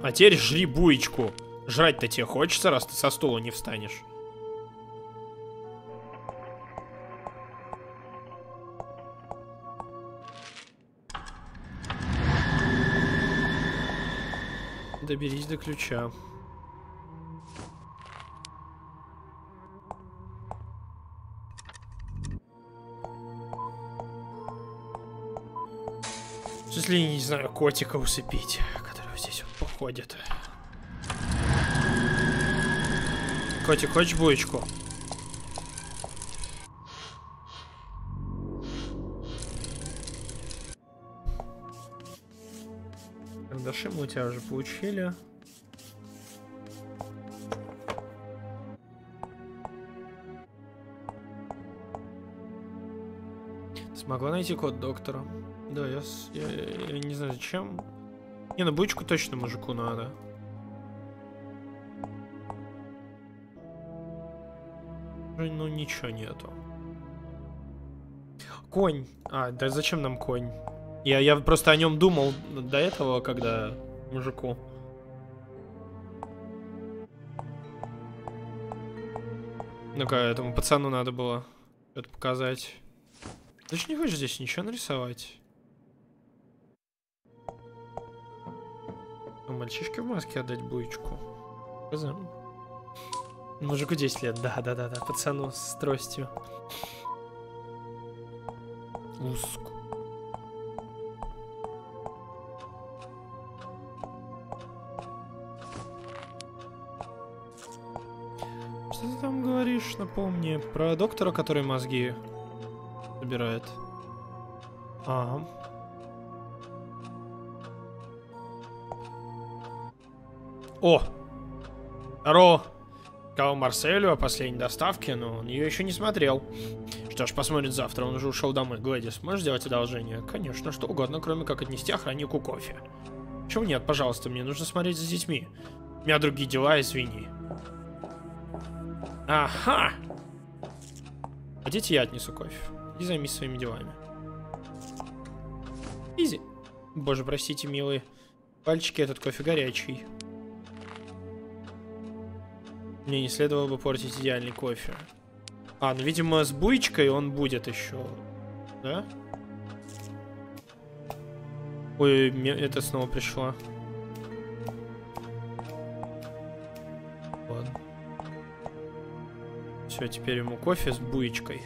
А теперь жри буечку. Жрать-то тебе хочется, раз ты со стула не встанешь. Доберись до ключа. Если, не знаю, котика усыпить, который здесь вот походит. Котик, хочешь булочку? Мы у тебя уже получили. Смогла найти код доктора. Да, я, я, я, не знаю зачем. Не, на бычку точно мужику надо. Ну ничего нету. Конь. А, да зачем нам конь? Я, я просто о нем думал до этого, когда мужику. Ну-ка, этому пацану надо было это показать. Ты же не хочешь здесь ничего нарисовать? Ну, мальчишке в маске отдать буечку. Мужику 10 лет, да-да-да-да, пацану с тростью. Уску. Говоришь, напомни, про доктора, который мозги собирает. Ага. О! Здорово! Сказал Марселю о последней доставке, но он ее еще не смотрел. Что ж, посмотрит завтра, он уже ушел домой. Гладис, можешь сделать одолжение? Конечно, что угодно, кроме как отнести охраннику кофе. Почему нет? Пожалуйста, мне нужно смотреть за детьми. У меня другие дела, извини. Ага! Дети я отнесу кофе. И займись своими делами. Изи. Боже, простите, милые. Пальчики, этот кофе горячий. Мне не следовало бы портить идеальный кофе. А, ну, видимо, с буечкой он будет еще. Да? Ой, это снова пришло. Все, теперь ему кофе с буечкой.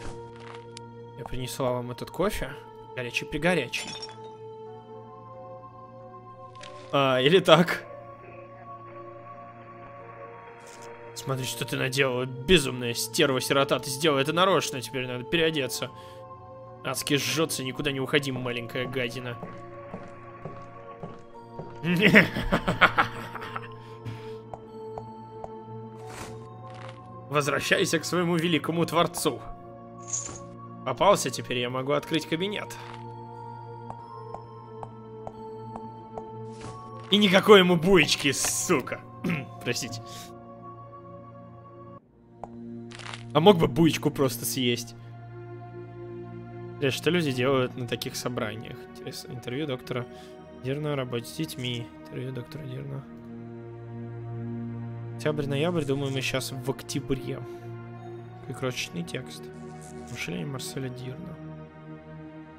Я принесла вам этот кофе. Горячий-пригорячий. А, или так. Смотри, что ты наделала. Безумная стерва-сирота. Ты сделала это нарочно. Теперь надо переодеться. Адски жжется. Никуда не уходи, маленькая гадина. [LAUGHS] Возвращайся к своему великому творцу. Попался теперь, я могу открыть кабинет. И никакой ему буечки, сука. [CLEARS THROAT] Простите. А мог бы буечку просто съесть. Что люди делают на таких собраниях? Интересно. Интервью доктора Дирна о работе с детьми. Интервью доктора Дирна. Октябрь-ноябрь, думаю, мы сейчас в октябре. Какой крошечный текст. Мышление Марселя Дирна.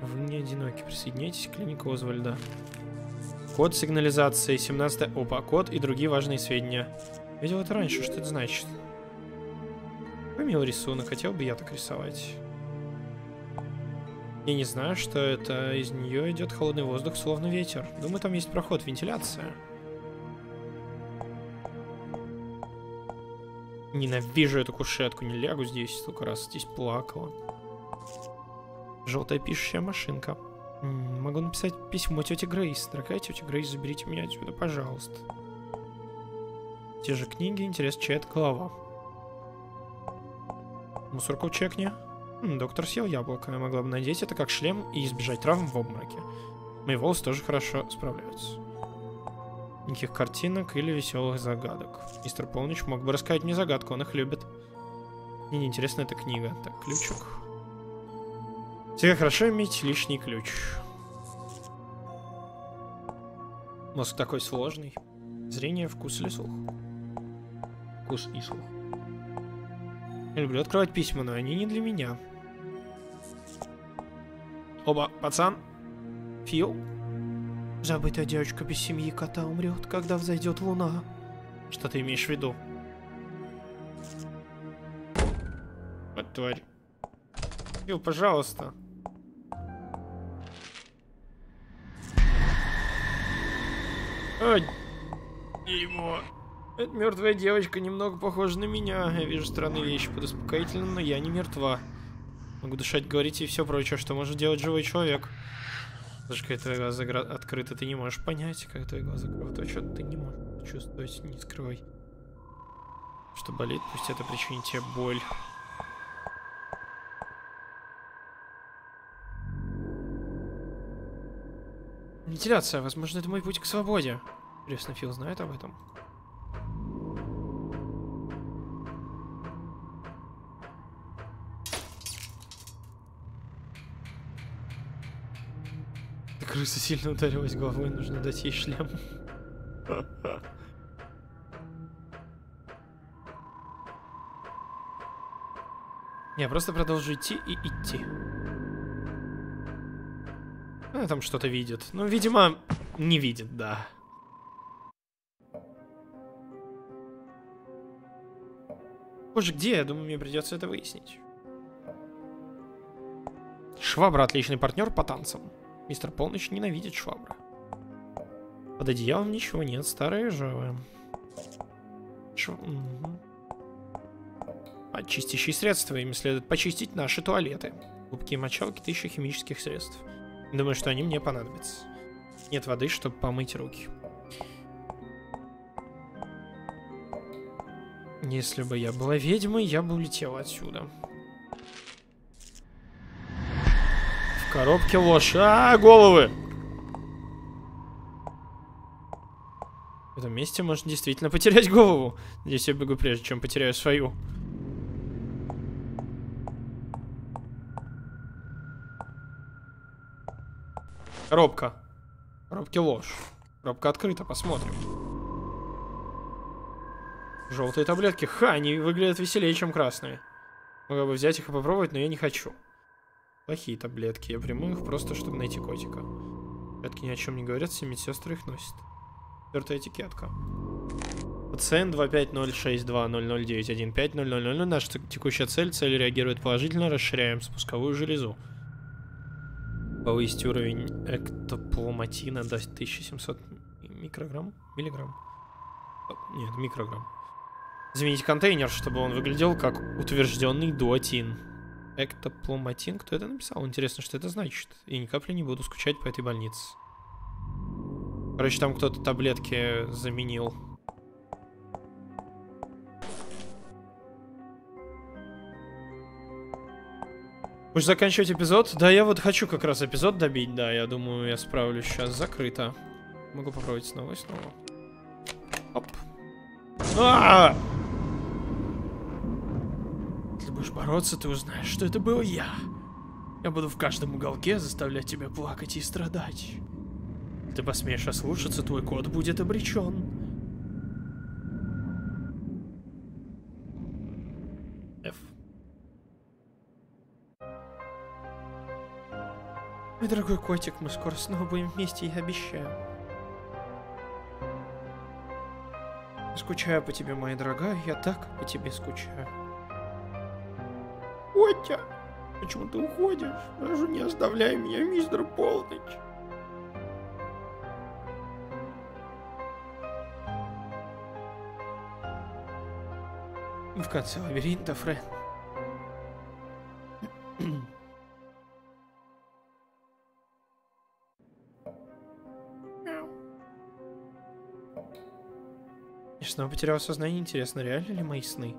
Вы не одиноки. Присоединяйтесь к клинике Озвальда. Код сигнализации 17... Опа, код и другие важные сведения. Видел это раньше, что это значит? Милый рисунок, хотел бы я так рисовать. Я не знаю, что это. Из нее идет холодный воздух, словно ветер. Думаю, там есть проход, вентиляция. Ненавижу эту кушетку, не лягу здесь, столько раз здесь плакала. Желтая пишущая машинка. М, Могу написать письмо тете Грейс. Дорогая тетя Грейс, заберите меня отсюда, пожалуйста. Те же книги, интерес, чья-то голова. Мусорку чекни. М, Доктор съел яблоко. Я могла бы надеть это как шлем и избежать травм в обмороке. Мои волосы тоже хорошо справляются. Никаких картинок или веселых загадок. Мистер Полнич мог бы рассказать мне загадку, он их любит. Мне не интересна эта книга. Так, ключик. Всегда хорошо иметь лишний ключ. Мозг такой сложный. Зрение, вкус или слух? Вкус и слух. Я люблю открывать письма, но они не для меня. Оба, пацан. Фил. Забытая девочка без семьи кота умрет, когда взойдет луна. Что ты имеешь в виду? Вот тварь. Фил, пожалуйста. Ай, дерьмо. Эта мертвая девочка немного похожа на меня. Я вижу странные вещи под успокоительным, но я не мертва. Могу дышать, говорить и все прочее, что может делать живой человек. Даже когда твои глаза открыты, ты не можешь понять, когда твои глаза то что ты не можешь чувствовать, не скрывай. Что болит, пусть это причинит тебе боль. Вентиляция, возможно, это мой путь к свободе. Интересно, Фил знает об этом? Крыса сильно ударилась головой, нужно дать ей шлем. Я просто продолжу идти и идти. Она там что-то видит. Ну, видимо, не видит, да. Боже, где? Я думаю, мне придется это выяснить. Швабра отличный партнер по танцам. Мистер Полночь ненавидит швабры. Под одеялом ничего нет, старая и ржавая. Шв... мгм. Очистящие средства. Ими следует почистить наши туалеты. Губки и мочалки, тысяча химических средств. Думаю, что они мне понадобятся. Нет воды, чтобы помыть руки. Если бы я была ведьмой, я бы улетела отсюда. В коробке ложь. А, головы! В этом месте можно действительно потерять голову. Здесь я бегу прежде, чем потеряю свою. Коробка. В коробке ложь. Коробка открыта, посмотрим. Желтые таблетки. Ха, они выглядят веселее, чем красные. Могла бы взять их и попробовать, но я не хочу. Плохие таблетки. Я приму их просто, чтобы найти котика. Таблетки ни о чем не говорят, все медсестры их носят. Четвертая этикетка. Пациент 2506200915000. Наша текущая цель. Цель реагирует положительно. Расширяем спусковую железу. Повысить уровень эктопломатина до 1700 микрограмм? Миллиграмм? Нет, микрограмм. Заменить контейнер, чтобы он выглядел как утвержденный дуатин. Эктопломатин? Кто это написал? Интересно, что это значит. И ни капли не буду скучать по этой больнице. Короче, там кто-то таблетки заменил. Будешь заканчивать эпизод? Да, я вот хочу как раз эпизод добить, да, я думаю, я справлюсь сейчас. Закрыто. Могу попробовать снова и снова. Оп. А! Если будешь бороться, ты узнаешь, что это был я. Я буду в каждом уголке заставлять тебя плакать и страдать. Ты посмеешь ослушаться, твой кот будет обречен. F. Мой дорогой котик, мы скоро снова будем вместе, я обещаю. Скучаю по тебе, моя дорогая, я так по тебе скучаю. Котя, почему ты уходишь? Даже не оставляй меня, мистер Полночь. В конце лабиринта, Френ. Я снова потерял сознание. Интересно, реально ли мои сны?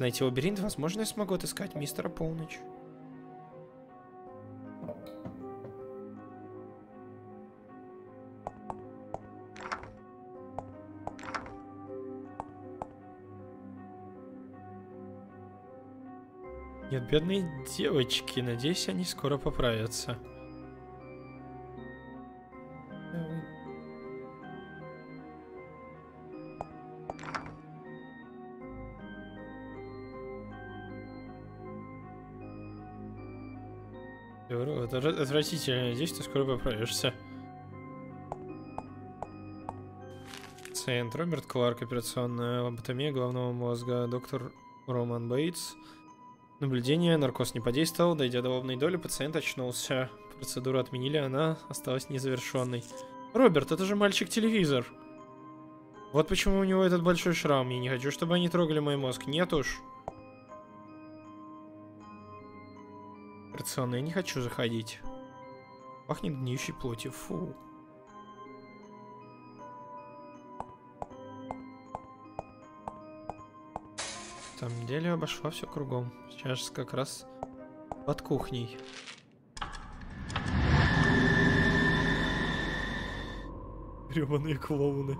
Найти лабиринт, возможно, я смогу отыскать мистера Полночь. Нет, бедные девочки. Надеюсь, они скоро поправятся. Это отвратительно. Надеюсь, ты скоро поправишься. Пациент Роберт Кларк, операционная лоботомия головного мозга, доктор Роман Бейтс. Наблюдение, наркоз не подействовал, дойдя до лобной доли, пациент очнулся. Процедуру отменили, она осталась незавершенной. Роберт, это же мальчик-телевизор. Вот почему у него этот большой шрам. Я не хочу, чтобы они трогали мой мозг. Нет уж. Операционная, не хочу заходить. Пахнет гниющей плотью. Фу. На самом деле обошла все кругом. Сейчас как раз под кухней. Гребаные клоуны.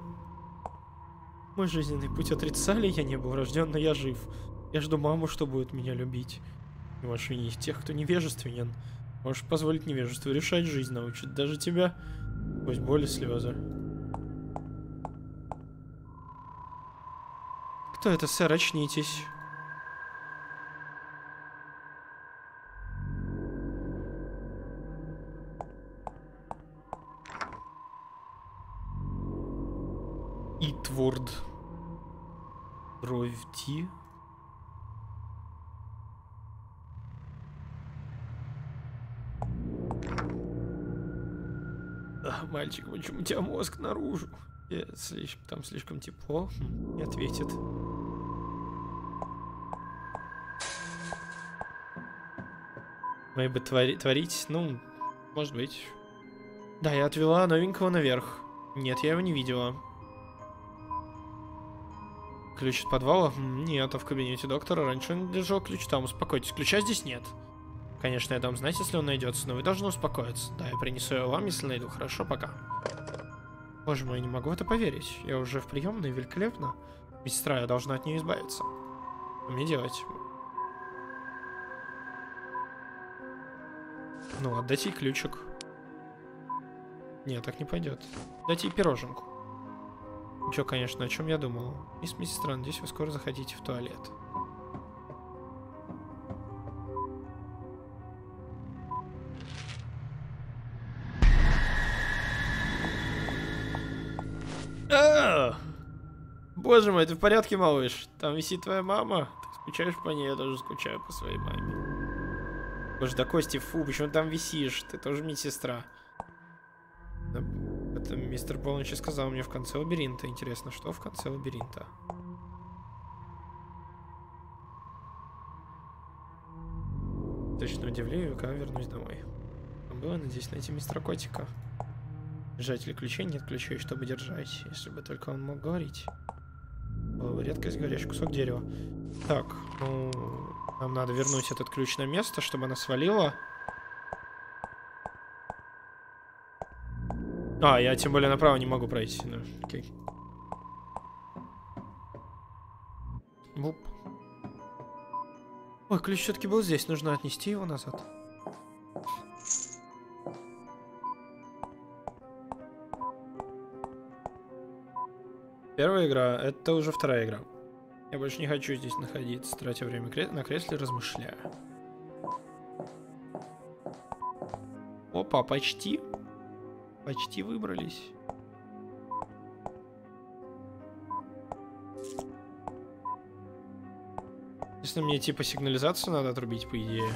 Мой жизненный путь отрицали, я не был рожден, но я жив. Я жду маму, что будет меня любить. Не винить тех, кто невежественен. Можешь позволить невежеству решать жизнь, научит даже тебя. Пусть боли, слезы. Кто это, сэр? Очнитесь. Итворд. Бровти. А, мальчик, почему у тебя мозг наружу? Слишком, там слишком тепло. Не ответит. Мои бы твори творить, ну, может быть. Да, я отвела новенького наверх. Нет, я его не видела. Ключ от подвала? Нет, а в кабинете доктора раньше он держал ключ там. Успокойтесь, ключа здесь нет. Конечно, я дам знать, если он найдется, но вы должны успокоиться. Да, я принесу его вам, если найду. Хорошо, пока. Боже мой, не могу это поверить. Я уже в приемной, великолепно. Медсестра, я должна от нее избавиться. Что мне делать? Ну, отдайте ей ключик. Нет, так не пойдет. Дайте ей пироженку. Ничего, конечно, о чем я думал. Мисс медсестра, надеюсь, вы скоро заходите в туалет. Боже мой, ты в порядке, малыш? Там висит твоя мама? Ты скучаешь по ней? Я тоже скучаю по своей маме. Боже, да Кости, фу, почему там висишь? Ты тоже медсестра. Это мистер Полночи сказал мне в конце лабиринта. Интересно, что в конце лабиринта? Точно удивляю, когда вернусь домой. Было, надеюсь, найти мистера Котика. Держатель ключей нет ключей, чтобы держать. Если бы только он мог говорить. Бы редкость горящий кусок дерева. Так, ну... Нам надо вернуть этот ключ на место, чтобы она свалила. А, я тем более направо не могу пройти. Ну, окей. Буп. Ой, ключ все-таки был здесь. Нужно отнести его назад. Первая игра, это уже вторая игра. Я больше не хочу здесь находиться, тратя время на кресле, размышляя. Опа, почти. Почти выбрались. Если мне типа сигнализацию надо отрубить, по идее.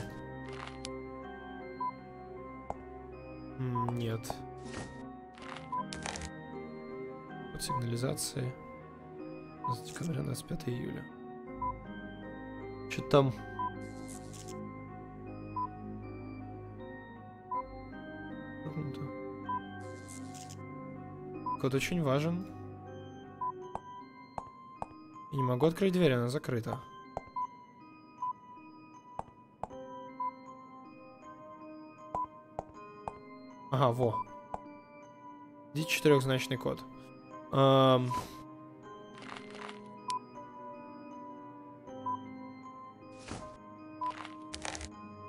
Вот сигнализации. С декабря 25 июля. Что там? Код очень важен. Я не могу открыть дверь, она закрыта. Ага, во. Здесь четырехзначный код. Эм...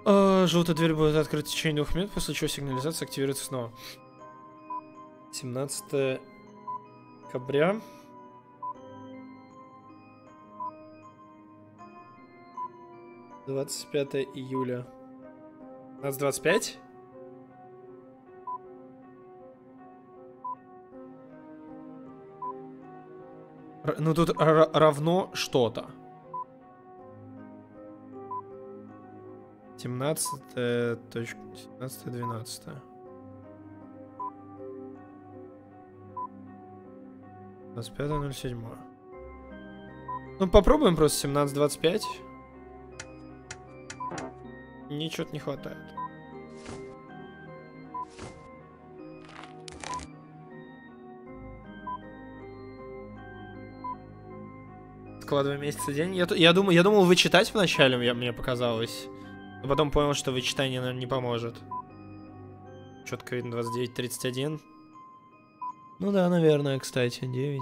Э, желтая дверь будет открыта в течение двух минут, после чего сигнализация активируется снова. 17 декабря. Двадцать пятое июля. У двадцать пять? Ну тут равно что-то. 17 точка 17 12 25.07 Ну попробуем просто 17.25 Ничего не хватает Складываем месяц и день. Я, я, думаю, я думал вычитать вначале, я, мне показалось. Но потом понял, что вычитание, наверное, не поможет. Четко видно 29-31. Ну да, наверное, кстати, 9.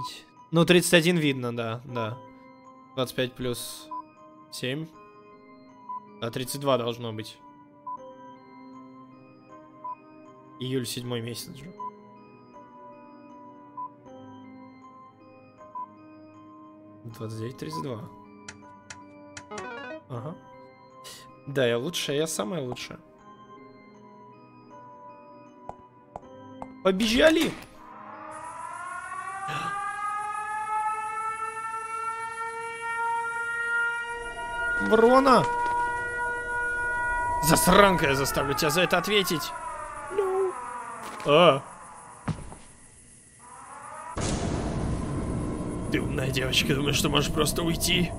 Ну, 31 видно, да, да. 25 плюс 7. А 32 должно быть. Июль, седьмой месяц же. Двадцать девять, тридцать два. Ага. Да, я лучшая, я самая лучшая. Побежали! Ворона! Засранка, я заставлю тебя за это ответить. No. А. Ты умная девочка, думаешь, что можешь просто уйти?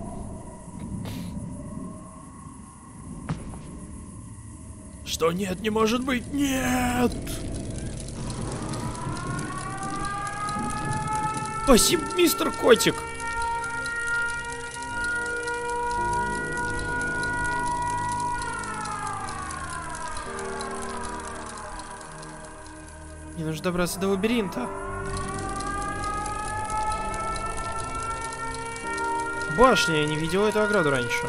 Что нет, не может быть, нет! Спасибо, мистер Котик! Мне нужно добраться до лабиринта. Башня, я не видел эту ограду раньше.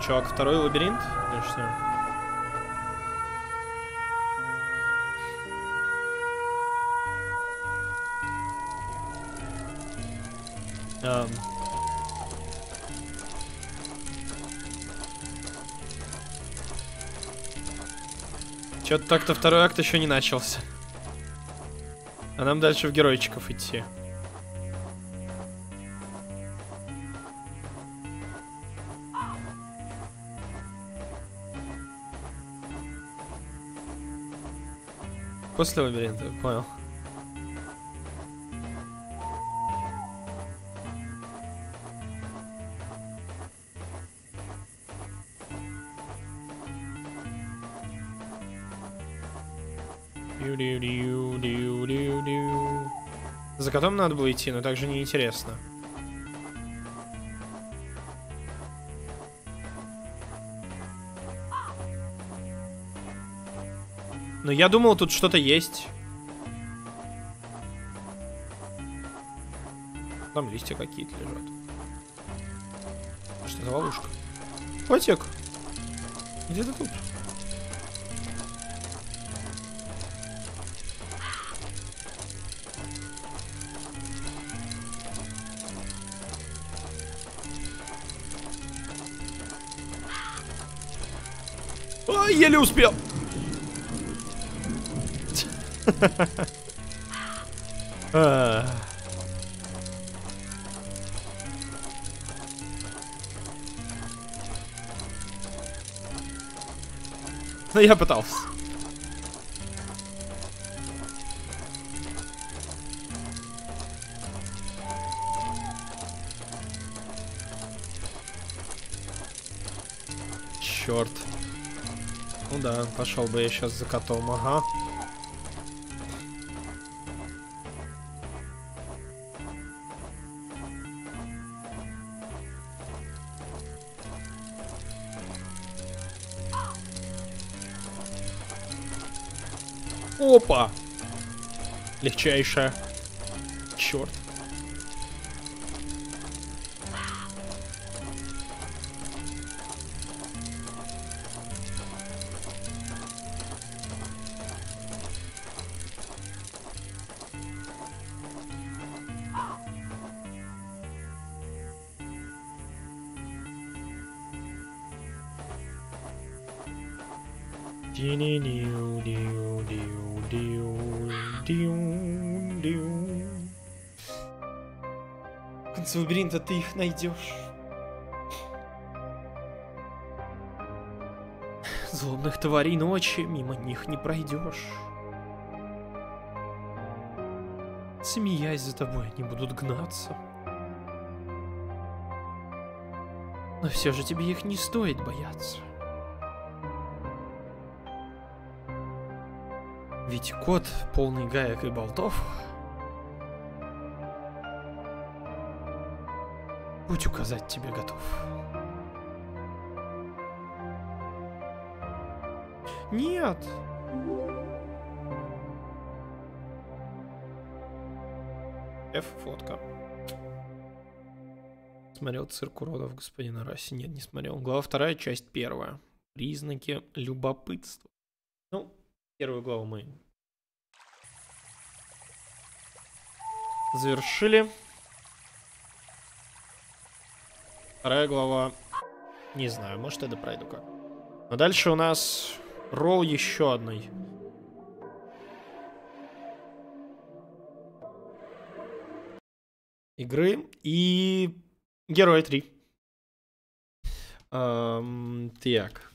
Чувак, второй лабиринт? Конечно. Um. Чё-то так-то второй акт еще не начался. А нам дальше в геройчиков идти. После лабиринта, понял. Котом надо было идти, но также неинтересно. Но я думал, тут что-то есть. Там листья какие-то лежат. Что за ловушка? Котик! Где ты тут? Еле успел. Ну, [LAUGHS] я пытался. Пошел бы я сейчас за котом, ага. Опа! Легчайшая. Черт. Найдешь. Злобных тварей ночи мимо них не пройдешь. Смеясь за тобой, они будут гнаться. Но все же тебе их не стоит бояться. Ведь кот, полный гаек и болтов, путь указать тебе готов. Нет! F фотка. Смотрел цирк уродов господина Раси? Нет, не смотрел. Глава вторая, часть первая. Признаки любопытства. Ну, первую главу мы завершили. Вторая глава. Не знаю, может я пройду как. Но дальше у нас ролл еще одной. Игры и Герой 3. Эм, так.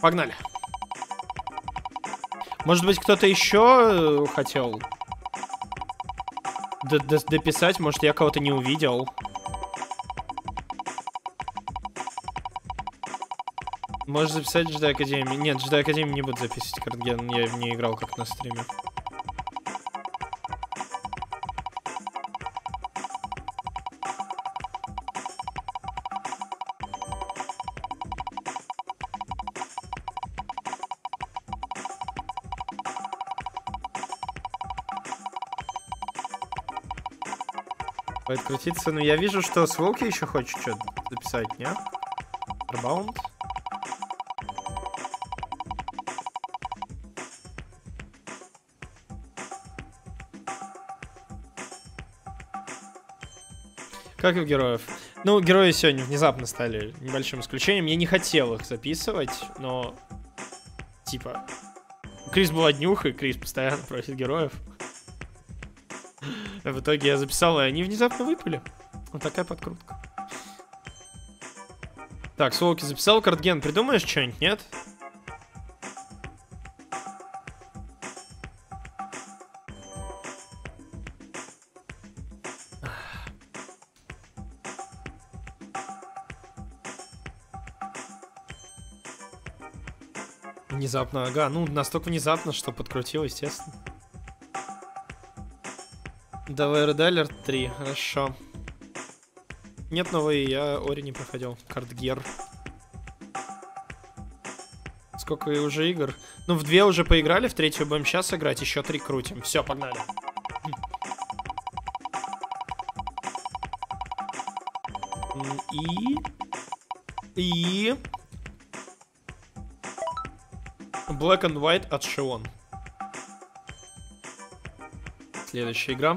Погнали. Может быть, кто-то еще э, хотел дописать? Может, я кого-то не увидел? Можешь записать Джедай Академии. Нет, Джедай Академии не буду записывать картген. Я в ней играл как на стриме. Будет крутиться. Но я вижу, что Сволки еще хочет что-то записать, нет? Ребаунд? Как и у героев. Ну, герои сегодня внезапно стали небольшим исключением. Я не хотел их записывать, но... Типа... Крис была днюха, и Крис постоянно просит героев. В итоге я записал, и они внезапно выпали. Вот такая подкрутка. Так, Солки записал, Картген, придумаешь что-нибудь, нет? Внезапно, ага. Ну, настолько внезапно, что подкрутил, естественно. Давай Редайлер 3, хорошо. Нет новые, я Ори не проходил. Картгер. Сколько уже игр? Ну, в две уже поиграли, в третью будем сейчас играть, еще три крутим. Все, погнали. И... И... Black and White от Шион. Следующая игра.